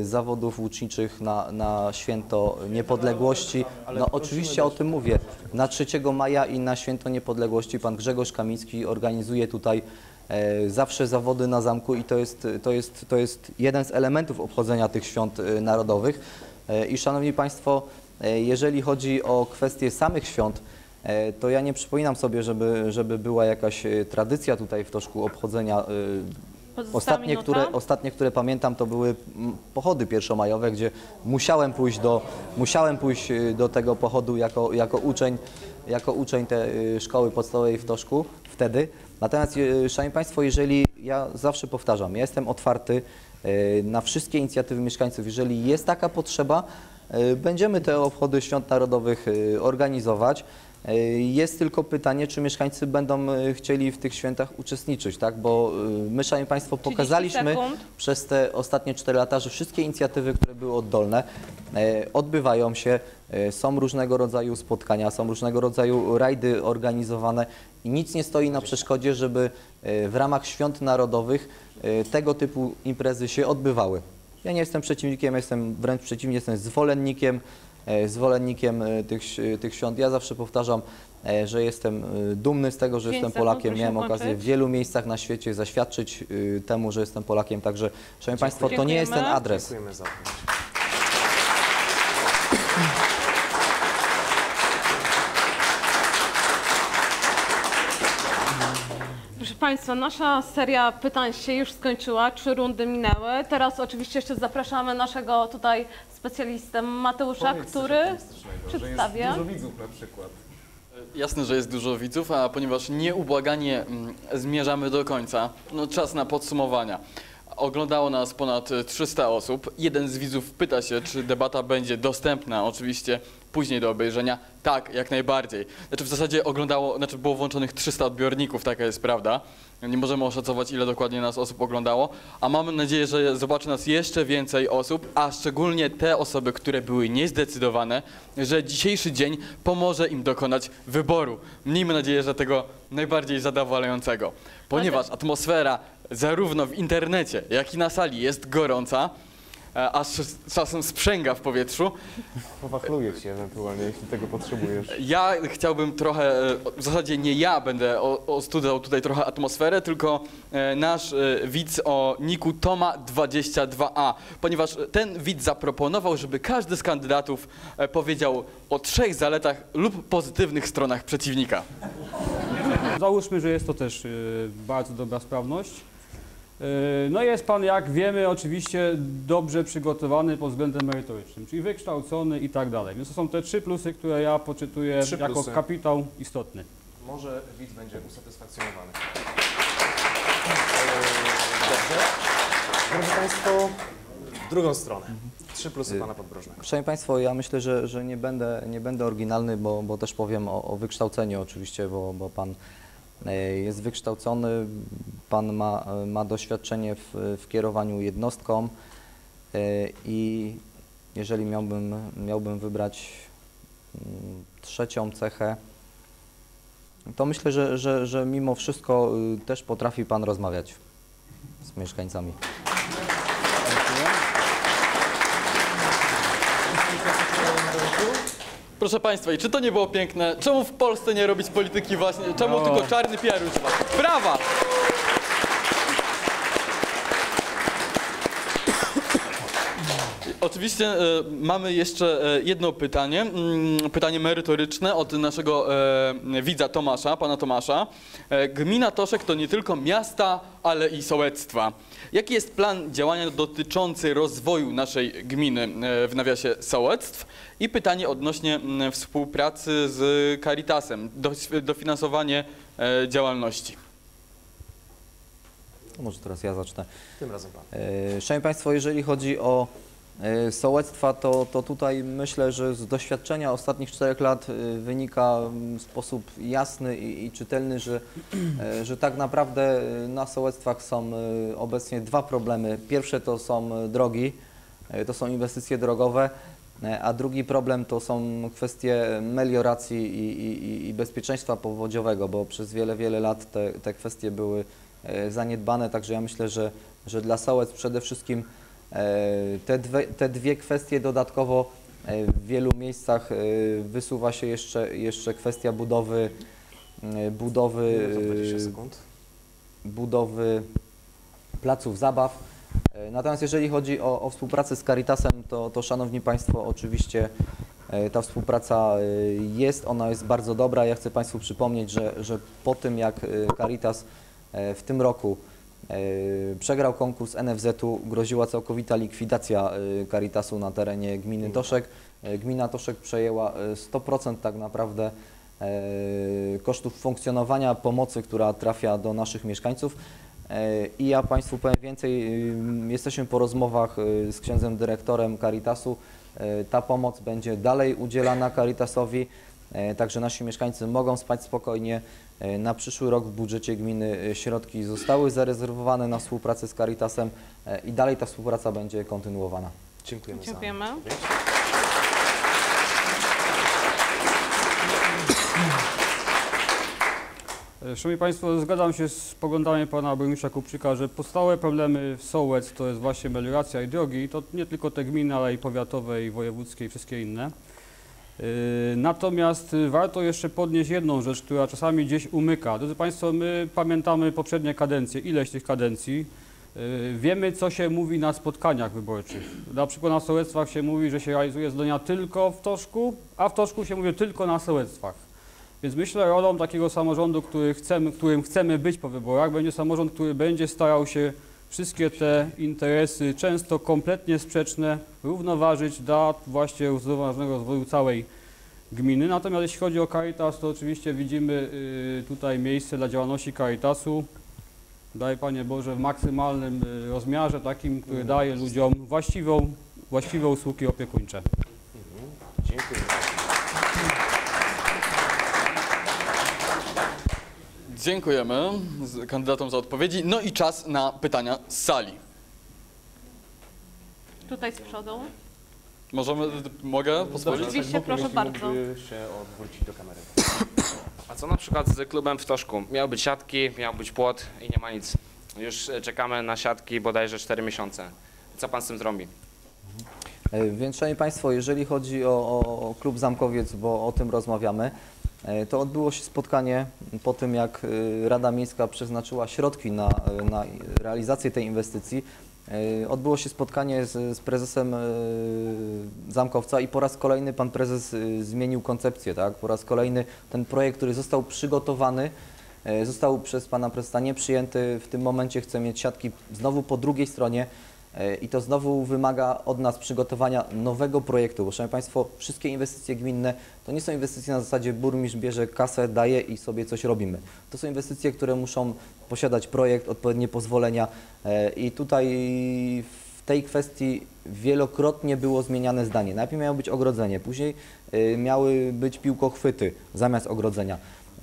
e, zawodów łuczniczych na, na święto niepodległości. No oczywiście o tym mówię. Na 3 maja i na święto niepodległości pan Grzegorz Kamiński organizuje tutaj e, zawsze zawody na zamku i to jest, to, jest, to jest jeden z elementów obchodzenia tych świąt narodowych. I szanowni państwo, jeżeli chodzi o kwestie samych świąt, to ja nie przypominam sobie, żeby, żeby była jakaś e, tradycja tutaj w Toszku obchodzenia. e, Ostatnie które, ostatnie, które pamiętam, to były pochody pierwszomajowe, gdzie musiałem pójść do, musiałem pójść e, do tego pochodu jako, jako uczeń, jako uczeń tej szkoły podstawowej w Toszku wtedy. Natomiast, e, Szanowni Państwo, jeżeli ja zawsze powtarzam, ja jestem otwarty e, na wszystkie inicjatywy mieszkańców. Jeżeli jest taka potrzeba, e, będziemy te obchody świąt narodowych e, organizować. E, Jest tylko pytanie, czy mieszkańcy będą e, chcieli w tych świętach uczestniczyć, tak? Bo e, my, Szanowni Państwo, 30 pokazaliśmy przez te ostatnie 4 lata, że wszystkie inicjatywy, które były oddolne, odbywają się, są różnego rodzaju spotkania, są różnego rodzaju rajdy organizowane i nic nie stoi na przeszkodzie, żeby w ramach świąt narodowych tego typu imprezy się odbywały. Ja nie jestem przeciwnikiem, jestem wręcz przeciwnie, jestem zwolennikiem, zwolennikiem e, tych, tych świąt. Ja zawsze powtarzam, e, że jestem e, dumny z tego, że Pięć jestem Polakiem. Miałem okazję w wielu miejscach na świecie zaświadczyć temu, że jestem Polakiem. Także, Szanowni Państwo, to nie jest ten adres. Dziękujemy za to. Państwa, nasza seria pytań się już skończyła, trzy rundy minęły. Teraz oczywiście jeszcze zapraszamy naszego tutaj specjalistę Mateusza, Powiedz który przedstawia. Jest dużo widzów na przykład. Jasne, że jest dużo widzów, a ponieważ nieubłaganie mm, zmierzamy do końca, no czas na podsumowania. Oglądało nas ponad e, 300 osób. Jeden z widzów pyta się, czy debata będzie dostępna oczywiście później do obejrzenia. Tak, jak najbardziej. Znaczy w zasadzie oglądało, znaczy było włączonych 300 odbiorników, taka jest prawda. Nie możemy oszacować, ile dokładnie nas osób oglądało, a mamy nadzieję, że zobaczy nas jeszcze więcej osób, a szczególnie te osoby, które były niezdecydowane, że dzisiejszy dzień pomoże im dokonać wyboru. Miejmy nadzieję, że tego najbardziej zadowalającego. Ponieważ atmosfera zarówno w internecie, jak i na sali jest gorąca, aż czasem sprzęga w powietrzu, Powachluję cię ewentualnie, jeśli tego potrzebujesz. ja chciałbym trochę, e, w zasadzie nie ja będę ostudzał tutaj trochę atmosferę, tylko e, nasz e, widz o niku Toma22A, ponieważ ten widz zaproponował, żeby każdy z kandydatów e, powiedział o trzech zaletach lub pozytywnych stronach przeciwnika. Załóżmy, że jest to też bardzo dobra sprawność. Y, No jest Pan, jak wiemy, oczywiście dobrze przygotowany pod względem merytorycznym, czyli wykształcony i tak dalej. Więc to są te trzy plusy, które ja poczytuję Trzy jako plusy. kapitał istotny. Może widz będzie usatysfakcjonowany. Eee, Dobrze. Drodzy Państwo, w drugą stronę. Trzy plusy Pana Podbrożnego. Szanowni Państwo, ja myślę, że, że nie, będę, nie będę oryginalny, bo, bo też powiem o, o wykształceniu oczywiście, bo, bo Pan e, jest wykształcony, Pan ma, e, ma doświadczenie w, w kierowaniu jednostką e, i jeżeli miałbym, miałbym wybrać mm, trzecią cechę, to myślę, że, że, że mimo wszystko y, też potrafi Pan rozmawiać z mieszkańcami. Proszę Państwa, i czy to nie było piękne? Czemu w Polsce nie robić polityki właśnie? Czemu No. tylko czarny PR używać? Brawa! Oczywiście e, mamy jeszcze e, jedno pytanie, mm, pytanie merytoryczne od naszego e, widza Tomasza, pana Tomasza. E, Gmina Toszek to nie tylko miasta, ale i sołectwa. Jaki jest plan działania dotyczący rozwoju naszej gminy e, w nawiasie sołectw? I pytanie odnośnie mm, współpracy z Caritasem, dofinansowanie e, działalności. Może teraz ja zacznę. Tym razem pan. E, Szanowni Państwo, jeżeli chodzi o sołectwa, to, to tutaj myślę, że z doświadczenia ostatnich czterech lat e, wynika w sposób jasny i, i czytelny, że, e, że tak naprawdę e, na sołectwach są e, obecnie dwa problemy. Pierwsze to są e, drogi, e, to są inwestycje drogowe, e, a drugi problem to są kwestie melioracji i, i, i bezpieczeństwa powodziowego, bo przez wiele, wiele lat te, te kwestie były e, zaniedbane, także ja myślę, że, że dla sołec przede wszystkim e, te dwie, te dwie kwestie dodatkowo e, w wielu miejscach e, wysuwa się jeszcze, jeszcze kwestia budowy e, budowy Minuta 20 e, sekund. budowy placów zabaw. E, Natomiast jeżeli chodzi o, o współpracę z Caritasem, to, to Szanowni Państwo, oczywiście e, ta współpraca e, jest, ona jest bardzo dobra. Ja chcę Państwu przypomnieć, że, że po tym jak e, Caritas e, w tym roku e, przegrał konkurs NFZ-u, groziła całkowita likwidacja e, Caritasu na terenie gminy Toszek. E, Gmina Toszek przejęła e, 100% tak naprawdę e, kosztów funkcjonowania pomocy, która trafia do naszych mieszkańców. E, I ja Państwu powiem więcej, jesteśmy po rozmowach z księdzem dyrektorem Caritasu. E, Ta pomoc będzie dalej udzielana Caritasowi, e, także nasi mieszkańcy mogą spać spokojnie. E, Na przyszły rok w budżecie gminy e, środki zostały zarezerwowane na współpracę z Caritasem e, i dalej ta współpraca będzie kontynuowana. Dziękujemy, Dziękujemy. Szanowni Państwo, zgadzam się z poglądami pana burmistrza Kupczyka, że podstawowe problemy w Sołec to jest właśnie melioracja i drogi. I to nie tylko te gminy, ale i powiatowe, i wojewódzkie, i wszystkie inne. Yy, Natomiast y, warto jeszcze podnieść jedną rzecz, która czasami gdzieś umyka. Drodzy Państwo, my pamiętamy poprzednie kadencje, ileś tych kadencji. Yy, Wiemy, co się mówi na spotkaniach wyborczych. Na przykład na sołectwach się mówi, że się realizuje zadania tylko w Toszku, a w Toszku się mówi tylko na sołectwach. Więc myślę, rolą takiego samorządu, który chcemy, którym chcemy być po wyborach, będzie samorząd, który będzie starał się wszystkie te interesy, często kompletnie sprzeczne, równoważyć dla właśnie zrównoważonego rozwoju całej gminy. Natomiast jeśli chodzi o Caritas, to oczywiście widzimy y, tutaj miejsce dla działalności Caritasu. Daj Panie Boże w maksymalnym y, rozmiarze, takim, który daje ludziom właściwą, właściwe usługi opiekuńcze. Mhm. Dziękuję. Dziękujemy kandydatom za odpowiedzi. No i czas na pytania z sali. Tutaj z przodu. Możemy, mogę pozwolić? Oczywiście, proszę bardzo. się odwrócić do kamery. A co na przykład z klubem w Toszku? Miał być siatki, miał być płot i nie ma nic. Już e, czekamy na siatki bodajże 4 miesiące. Co pan z tym zrobi? E, Więc Szanowni Państwo, jeżeli chodzi o, o, klub Zamkowiec, bo o tym rozmawiamy, to odbyło się spotkanie po tym, jak e, Rada Miejska przeznaczyła środki na, e, na realizację tej inwestycji. E, Odbyło się spotkanie z, z prezesem e, Zamkowca i po raz kolejny pan prezes e, zmienił koncepcję. Tak? Po raz kolejny ten projekt, który został przygotowany, e, został przez pana prezesa nie przyjęty. W tym momencie chce mieć siatki znowu po drugiej stronie. E, I to znowu wymaga od nas przygotowania nowego projektu, bo Szanowni Państwo, wszystkie inwestycje gminne to nie są inwestycje na zasadzie burmistrz bierze kasę, daje i sobie coś robimy. To są inwestycje, które muszą posiadać projekt, odpowiednie pozwolenia e, i tutaj w tej kwestii wielokrotnie było zmieniane zdanie. Najpierw miało być ogrodzenie, później e, miały być piłkochwyty zamiast ogrodzenia.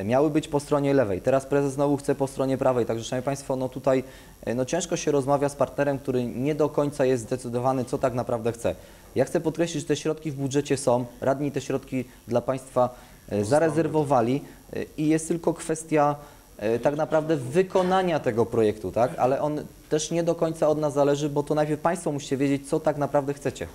Miały być po stronie lewej, teraz prezes znowu chce po stronie prawej, także Szanowni Państwo, no tutaj e, no ciężko się rozmawia z partnerem, który nie do końca jest zdecydowany, co tak naprawdę chce. Ja chcę podkreślić, że te środki w budżecie są, radni te środki dla Państwa e, zarezerwowali e, i jest tylko kwestia e, tak naprawdę wykonania tego projektu, tak? Ale on też nie do końca od nas zależy, bo to najpierw Państwo musicie wiedzieć, co tak naprawdę chcecie.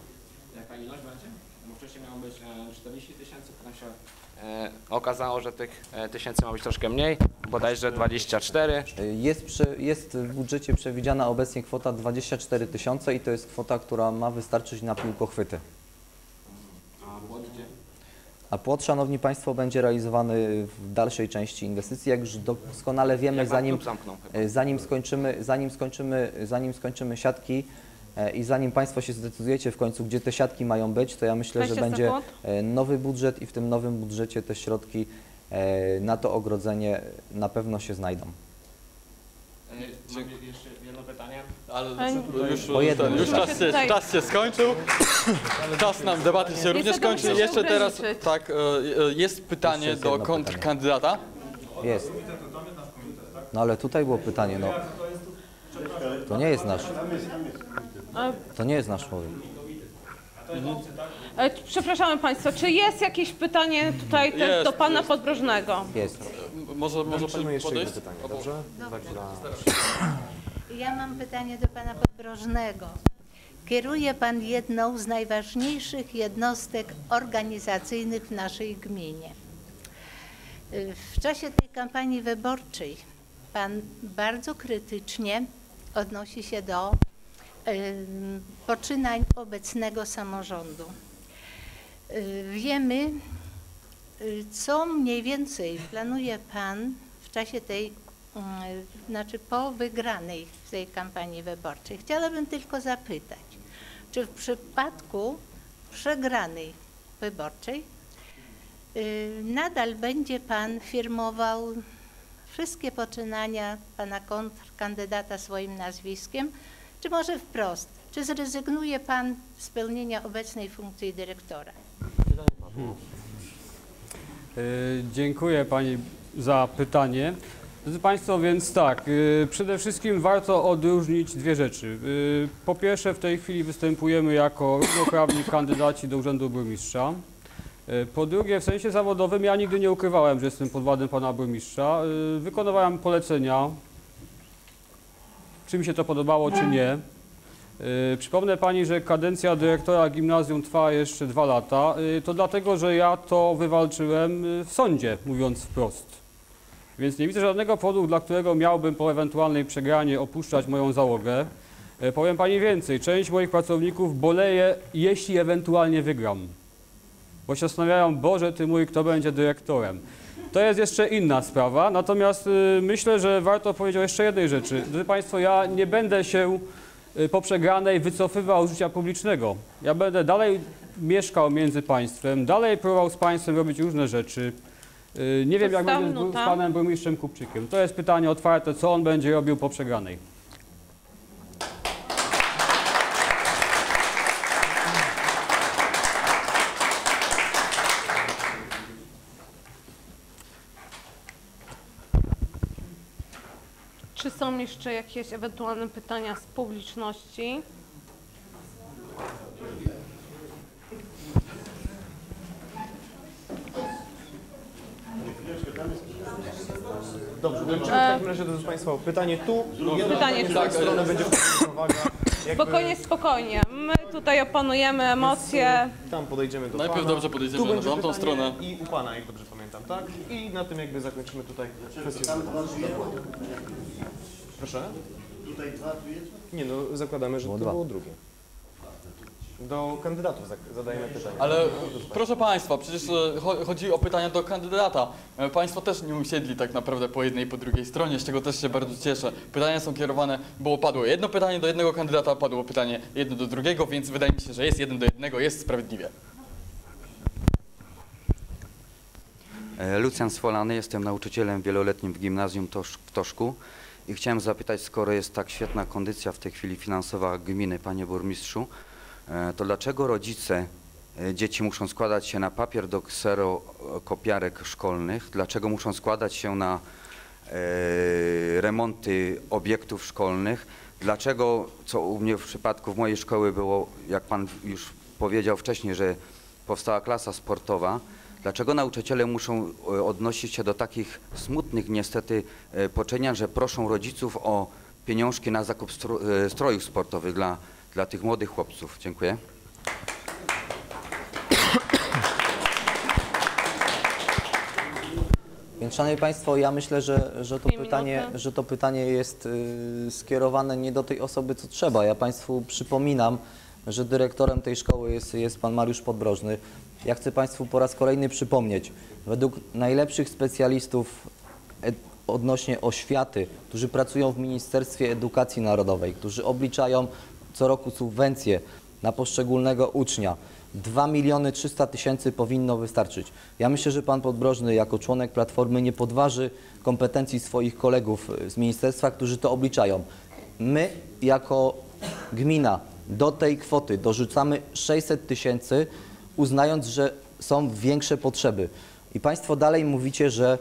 Jaka ilość będzie? Bo wcześniej miało być 40 tysięcy, potem się e, Okazało, że tych e, tysięcy ma być troszkę mniej, bodajże 24. Jest, prze, jest w budżecie przewidziana obecnie kwota 24 tysiące i to jest kwota, która ma wystarczyć na piłkochwyty. A płot, Szanowni Państwo, będzie realizowany w dalszej części inwestycji. Jak już doskonale wiemy, zanim, e, zanim, skończymy, zanim, skończymy, zanim skończymy siatki e, i zanim Państwo się zdecydujecie w końcu, gdzie te siatki mają być, to ja myślę, że 20 będzie sekund. e, nowy budżet i w tym nowym budżecie te środki e, na to ogrodzenie na pewno się znajdą. Mam jeszcze jedno pytanie. Ale już, Po jednym ten, już czas, się, czas się skończył. Czas nam debaty się również Niestety kończy. muszę się Jeszcze teraz tak, e, e, jest pytanie do kontrkandydata. Jest. No ale tutaj było pytanie, no. To nie jest nasz. To nie jest nasz człowiek. e, Przepraszamy Państwa, czy jest jakieś pytanie tutaj też Jest, do Pana jest. Podbrożnego? Jest. Może, może pani jeszcze jedno podejść? pytanie, dobrze? Tak, dla... Ja mam pytanie do pana Podbrożnego. Kieruje pan jedną z najważniejszych jednostek organizacyjnych w naszej gminie. Y, W czasie tej kampanii wyborczej pan bardzo krytycznie odnosi się do poczynań obecnego samorządu. Y, Wiemy, y, co mniej więcej planuje pan w czasie tej Mm, znaczy po wygranej w tej kampanii wyborczej. Chciałabym tylko zapytać, czy w przypadku przegranej wyborczej y, nadal będzie Pan firmował wszystkie poczynania Pana kontrkandydata swoim nazwiskiem, czy może wprost, czy zrezygnuje Pan z pełnienia obecnej funkcji dyrektora? Y, Dziękuję Pani za pytanie. Drodzy Państwo, więc tak, y, przede wszystkim warto odróżnić dwie rzeczy. Y, Po pierwsze, w tej chwili występujemy jako równoprawni kandydaci do Urzędu Burmistrza. Po drugie, w sensie zawodowym ja nigdy nie ukrywałem, że jestem pod władem Pana Burmistrza. Wykonywałem polecenia, czy mi się to podobało, czy nie. Y, Przypomnę Pani, że kadencja dyrektora gimnazjum trwa jeszcze dwa lata. Y, To dlatego, że ja to wywalczyłem y, w sądzie, mówiąc wprost. Więc nie widzę żadnego powodu, dla którego miałbym po ewentualnej przegranie opuszczać moją załogę. Powiem Pani więcej, część moich pracowników boleje, jeśli ewentualnie wygram. Bo się zastanawiają, Boże Ty mój, kto będzie dyrektorem. To jest jeszcze inna sprawa, natomiast y, myślę, że warto powiedzieć o jeszcze jednej rzeczy. Drodzy Państwo, ja nie będę się y, po przegranej wycofywał z życia publicznego. Ja będę dalej mieszkał między państwem, dalej próbował z państwem robić różne rzeczy. Y, Nie wiem, jak będzie z, z panem burmistrzem Kupczykiem. To jest pytanie otwarte, co on będzie robił po przegranej. Czy są jeszcze jakieś ewentualne pytania z publiczności? Dobrze, kończymy w E, takim razie, drodzy Państwo, pytanie tu, Pytanie tu. tak, będzie uwaga. Jakby Spokojnie, spokojnie. My tutaj opanujemy emocje. Tam podejdziemy do Najpierw pana. dobrze podejdziemy Tu na będzie tamtą stronę. I u Pana, jak dobrze pamiętam, tak? I na tym jakby zakończymy tutaj kwestię. Proszę? Tutaj dwa, tu jest? Nie no, zakładamy, że Było to dwa. było drugie. Do kandydatów zadajemy pytania. Ale proszę Państwa, przecież e, cho- chodzi o pytania do kandydata. E, Państwo też nie usiedli tak naprawdę po jednej i po drugiej stronie, z czego też się bardzo cieszę. Pytania są kierowane, było padło jedno pytanie do jednego kandydata, padło pytanie jedno do drugiego, więc wydaje mi się, że jest jeden do jednego, jest sprawiedliwie. E, Lucjan Swolany, jestem nauczycielem wieloletnim w gimnazjum Tosz, w Toszku i chciałem zapytać, skoro jest tak świetna kondycja w tej chwili finansowa gminy, panie burmistrzu, e, to dlaczego rodzice e, dzieci muszą składać się na papier do kserokopiarek szkolnych? Dlaczego muszą składać się na e, remonty obiektów szkolnych? Dlaczego, co u mnie w przypadku w mojej szkoły było, jak pan już powiedział wcześniej, że powstała klasa sportowa, Dlaczego nauczyciele muszą e, odnosić się do takich smutnych niestety e, poczynań, że proszą rodziców o pieniążki na zakup e, strojów sportowych dla, dla tych młodych chłopców? Dziękuję. Więc Szanowni Państwo, ja myślę, że, że, to, pytanie, że to pytanie jest skierowane nie do tej osoby, co trzeba. Ja Państwu przypominam, że dyrektorem tej szkoły jest, jest Pan Mariusz Podbrożny. Ja chcę Państwu po raz kolejny przypomnieć, według najlepszych specjalistów ed- odnośnie oświaty, którzy pracują w Ministerstwie Edukacji Narodowej, którzy obliczają co roku subwencje na poszczególnego ucznia. 2 miliony 300 tysięcy powinno wystarczyć. Ja myślę, że pan Podbrożny jako członek Platformy nie podważy kompetencji swoich kolegów y, z ministerstwa, którzy to obliczają. My jako gmina do tej kwoty dorzucamy 600 tysięcy, uznając, że są większe potrzeby. I państwo dalej mówicie, że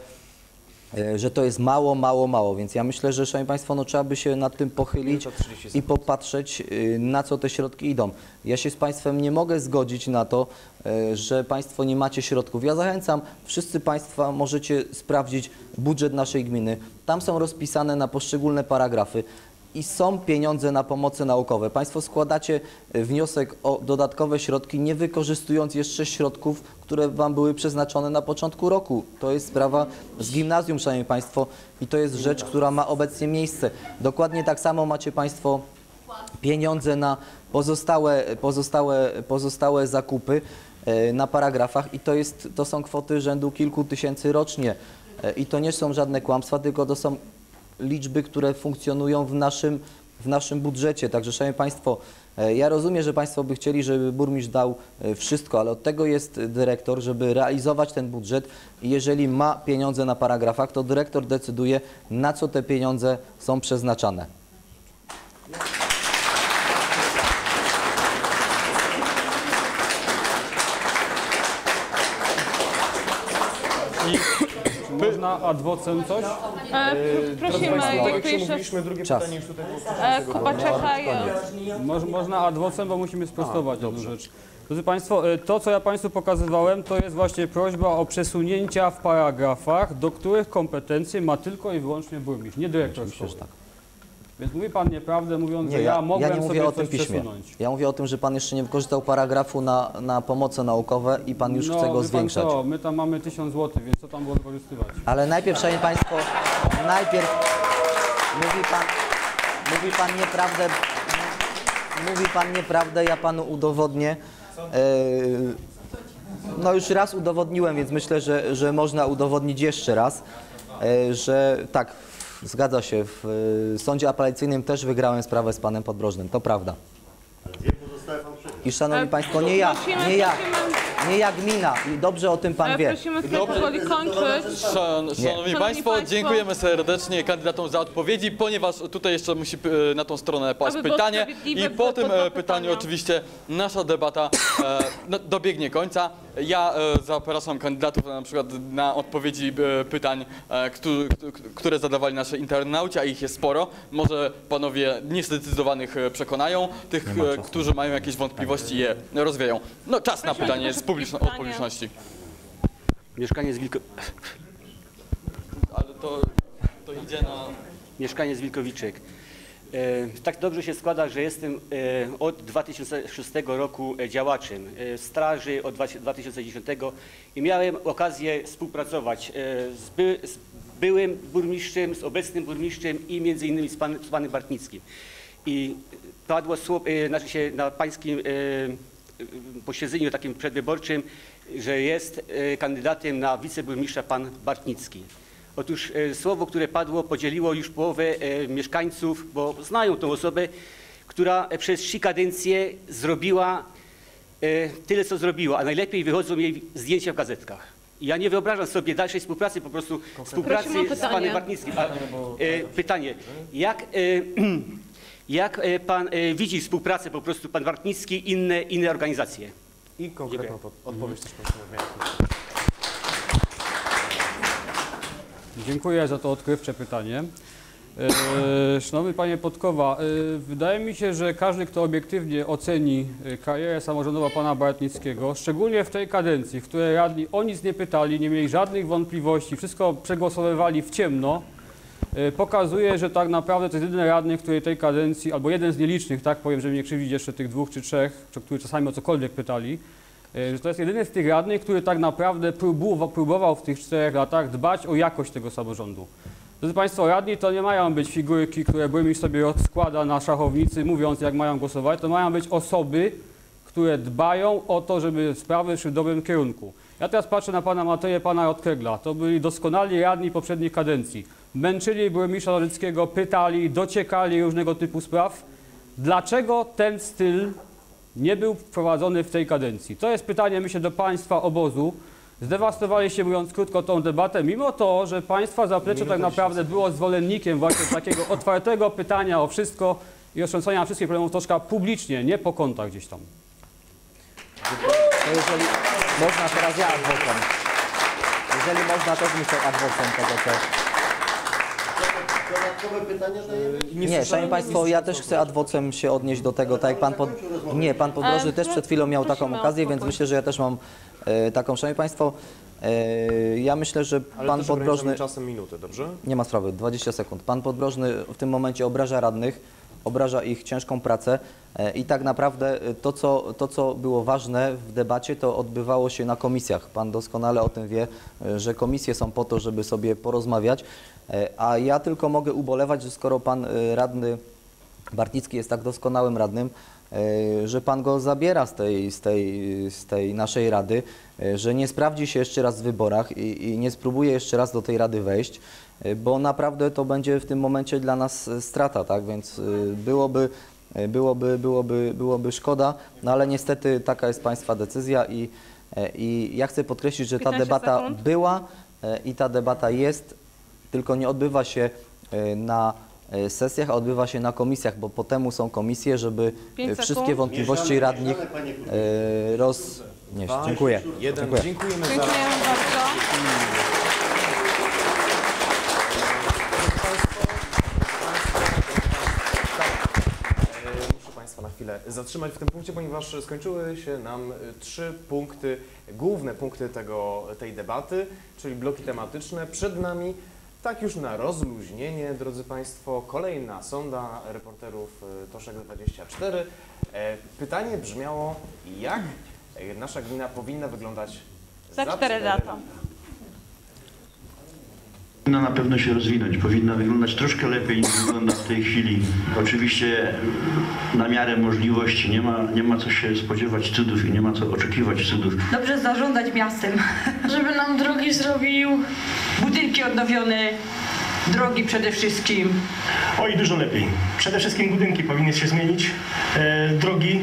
e, że to jest mało, mało, mało, więc ja myślę, że Szanowni Państwo, no, trzeba by się nad tym pochylić i popatrzeć, y, na co te środki idą. Ja się z Państwem nie mogę zgodzić na to, e, że Państwo nie macie środków. Ja zachęcam, wszyscy Państwa możecie sprawdzić budżet naszej gminy. Tam są rozpisane na poszczególne paragrafy i są pieniądze na pomoce naukowe. Państwo składacie e, wniosek o dodatkowe środki, nie wykorzystując jeszcze środków, które Wam były przeznaczone na początku roku. To jest sprawa z gimnazjum, Szanowni Państwo, i to jest rzecz, która ma obecnie miejsce. Dokładnie tak samo macie Państwo pieniądze na pozostałe, pozostałe, pozostałe zakupy e, na paragrafach i to, jest, to są kwoty rzędu kilku tysięcy rocznie. E, I to nie są żadne kłamstwa, tylko to są liczby, które funkcjonują w naszym, w naszym budżecie. Także, Szanowni Państwo, e, ja rozumiem, że Państwo by chcieli, żeby burmistrz dał e, wszystko, ale od tego jest dyrektor, żeby realizować ten budżet jeżeli ma pieniądze na paragrafach, to dyrektor decyduje, na co te pieniądze są przeznaczane. Można ad vocem coś? E, prosimy, jakby jeszcze... Mówiliśmy drugie Czas. pytanie już tutaj E, Kuba Czechaj. Moż, można ad vocem, bo musimy sprostować jedną rzecz. Drodzy Państwo, e, to co ja Państwu pokazywałem, to jest właśnie prośba o przesunięcia w paragrafach, do których kompetencje ma tylko i wyłącznie burmistrz, nie dyrektor szkoły. tak. Więc mówi Pan nieprawdę, mówiąc, Nie, że ja, ja mogłem ja nie mówię o tym piśmie. przesunąć. Ja mówię o tym, że Pan jeszcze nie wykorzystał paragrafu na, na pomoce naukowe i Pan już no, chce go zwiększać. Co, my tam mamy 1000 zł, więc co tam było wykorzystywać? Ale najpierw, Szanowni Państwo, najpierw mówi Pan, mówi pan nieprawdę, mówi Pan nieprawdę, ja Panu udowodnię. E, no już raz udowodniłem, więc myślę, że, że można udowodnić jeszcze raz, e, że tak, zgadza się, w e, sądzie apelacyjnym też wygrałem sprawę z Panem Podbrożnym, to prawda. I Szanowni Państwo, nie ja, nie ja, nie ja gmina i dobrze o tym Pan wie. Prosimy tutaj powoli kończyć. Szan, szanowni Państwo, Państwo. dziękujemy serdecznie kandydatom za odpowiedzi, ponieważ tutaj jeszcze musi e, na tą stronę paść Aby było pytanie sprawiedliwe, i po było tym dwa e, pytaniu pytania. oczywiście nasza debata e, no, dobiegnie końca. Ja e, zapraszam kandydatów na przykład na odpowiedzi e, pytań, e, któ- któ- które zadawali nasze internauci, a ich jest sporo. Może panowie niezdecydowanych e, przekonają, tych, e, którzy mają jakieś wątpliwości je rozwieją. No czas na pytanie z publiczno- od publiczności. Mieszkanie z Wilko... Ale to, to idzie na... Mieszkanie z Wilkowiczek. E, tak dobrze się składa, że jestem e, od 2006 roku e, działaczem e, straży od 20- 2010 i miałem okazję współpracować e, z, by, z byłym burmistrzem, z obecnym burmistrzem i między innymi z, pan, z panem Bartnickim. I padło słowo, e, znaczy się na pańskim posiedzeniu takim przedwyborczym, że jest e, kandydatem na wiceburmistrza pan Bartnicki. Otóż słowo, które padło, podzieliło już połowę mieszkańców, bo znają tą osobę, która przez trzy kadencje zrobiła tyle, co zrobiła, a najlepiej wychodzą jej zdjęcia w gazetkach. Ja nie wyobrażam sobie dalszej współpracy, po prostu współpracy z panem Bartnickim. A, e, pytanie, jak, e, jak e, pan e, widzi współpracę po prostu pan Bartnicki i inne, inne organizacje? I konkretną odpowiedź też prosimy w miarę. Dziękuję za to odkrywcze pytanie. E, Szanowny Panie Podkowa, wydaje mi się, że każdy, kto obiektywnie oceni karierę samorządową Pana Bartnickiego, szczególnie w tej kadencji, w której radni o nic nie pytali, nie mieli żadnych wątpliwości, wszystko przegłosowywali w ciemno, pokazuje, że tak naprawdę to jest jedyny radny, który tej kadencji, albo jeden z nielicznych, tak powiem, żeby nie krzywdzić jeszcze tych dwóch czy trzech, którzy czasami o cokolwiek pytali, e, że to jest jedyny z tych radnych, który tak naprawdę próbował, próbował w tych czterech latach dbać o jakość tego samorządu. Drodzy Państwo, radni to nie mają być figurki, które burmistrz sobie rozkłada na szachownicy, mówiąc jak mają głosować. To mają być osoby, które dbają o to, żeby sprawy szły w dobrym kierunku. Ja teraz patrzę na pana Mateję, pana Odkegla. To byli doskonali radni poprzednich kadencji. Męczyli burmistrza Noryckiego, pytali, dociekali różnego typu spraw. Dlaczego ten styl nie był wprowadzony w tej kadencji? To jest pytanie, myślę, do państwa obozu. Zdewastowaliście, mówiąc krótko, tą debatę, mimo to, że państwa zaplecze tak naprawdę było zwolennikiem właśnie takiego otwartego pytania o wszystko i rozwiązania wszystkich problemów troszkę publicznie, nie po kątach gdzieś tam. To jeżeli można teraz ja adwokat. Jeżeli można, też bym chciał adwokat tego też. Dodatkowe pytania dajemy? Nie, szanowni Państwo, ja też chcę adwocem się odnieść do tego, tak jak Pan pod... Nie, Pan Podrożny Ale też przed chwilą miał taką okazję, więc myślę, że ja też mam e, taką. Szanowni Państwo, e, ja myślę, że Ale Pan ograniczamy czasem minutę, dobrze? Nie ma sprawy, 20 sekund. Pan Podrożny w tym momencie obraża radnych, obraża ich ciężką pracę. E, i tak naprawdę e, to co, to, co było ważne w debacie, to odbywało się na komisjach. Pan doskonale o tym wie, e, że komisje są po to, żeby sobie porozmawiać, a ja tylko mogę ubolewać, że skoro pan radny Barticki jest tak doskonałym radnym, że pan go zabiera z tej, z tej, z tej naszej rady, że nie sprawdzi się jeszcze raz w wyborach i, i nie spróbuje jeszcze raz do tej rady wejść, bo naprawdę to będzie w tym momencie dla nas e, strata, tak? Więc e, byłoby, byłoby, byłoby, byłoby szkoda, no ale niestety taka jest państwa decyzja i, e, i ja chcę podkreślić, że ta 15 debata sekund. była e, i ta debata jest, tylko nie odbywa się e, na sesjach, a odbywa się na komisjach, bo po temu są komisje, żeby wszystkie wątpliwości radnych e, roznieść. Dwa, Dziękuję. Jeden. Dziękuję. Dziękujemy za... Dziękujemy bardzo. E, Muszę Państwa na chwilę zatrzymać w tym punkcie, ponieważ skończyły się nam e, trzy punkty, główne punkty tego, tej debaty, czyli bloki tematyczne. Przed nami, tak już na rozluźnienie, drodzy Państwo, kolejna sonda reporterów e, Toszek 24. E, Pytanie brzmiało, jak nasza gmina powinna wyglądać Za cztery lata. Powinna na pewno się rozwinąć, powinna wyglądać troszkę lepiej niż wygląda w tej chwili. Oczywiście na miarę możliwości nie ma, nie ma co się spodziewać cudów i nie ma co oczekiwać cudów. Dobrze zarządzać miastem. Żeby nam drogi zrobił. Budynki odnowione, drogi przede wszystkim. Oj, dużo lepiej. Przede wszystkim budynki powinny się zmienić, e, drogi,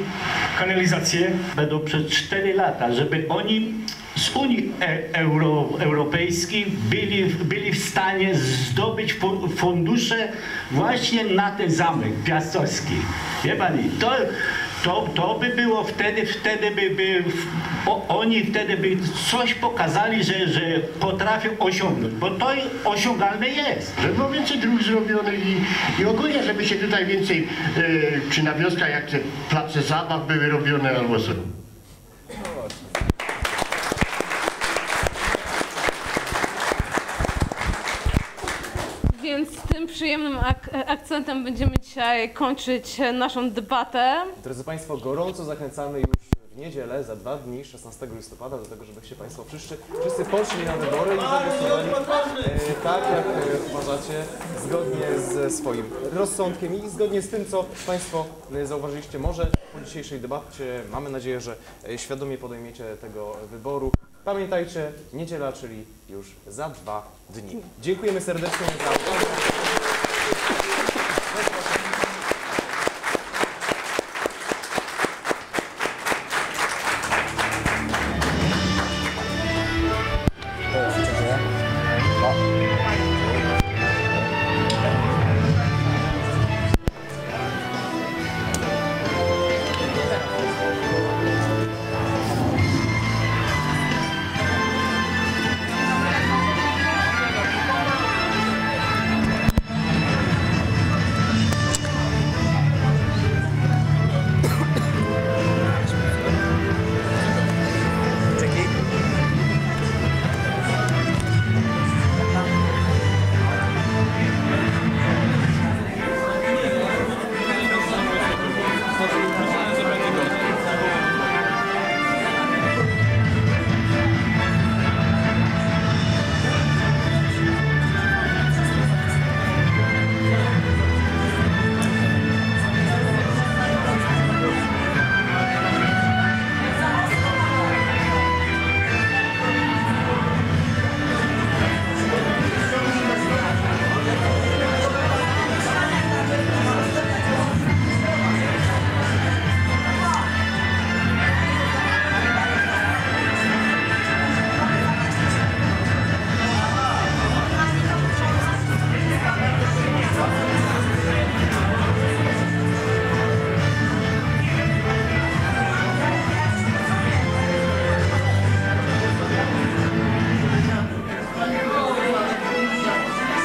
kanalizacje. Będą przez 4 lata, żeby oni z Unii e Euro Europejskiej byli, byli w stanie zdobyć fu- fundusze właśnie na ten zamek piastowski. Wie pani, to, to, to by było wtedy, wtedy by, by o, oni wtedy by coś pokazali, że, że potrafią osiągnąć, bo to osiągalne jest. Żeby było więcej dróg zrobionych i, i ogólnie, żeby się tutaj więcej, e, czy na wioskach, jak te place zabaw były robione albo co. Więc tym przyjemnym ak akcentem będziemy dzisiaj kończyć naszą debatę. Drodzy Państwo, gorąco zachęcamy już w niedzielę, za dwa dni, 16 listopada, do tego, żebyście Państwo wszyscy, wszyscy poszli na wybory i zagłosowali e, tak, jak e, uważacie, zgodnie ze swoim rozsądkiem i zgodnie z tym, co Państwo e, zauważyliście. Może po dzisiejszej debacie mamy nadzieję, że e, świadomie podejmiecie tego wyboru. Pamiętajcie, niedziela, czyli już za dwa dni. Dziękujemy serdecznie za uwagę.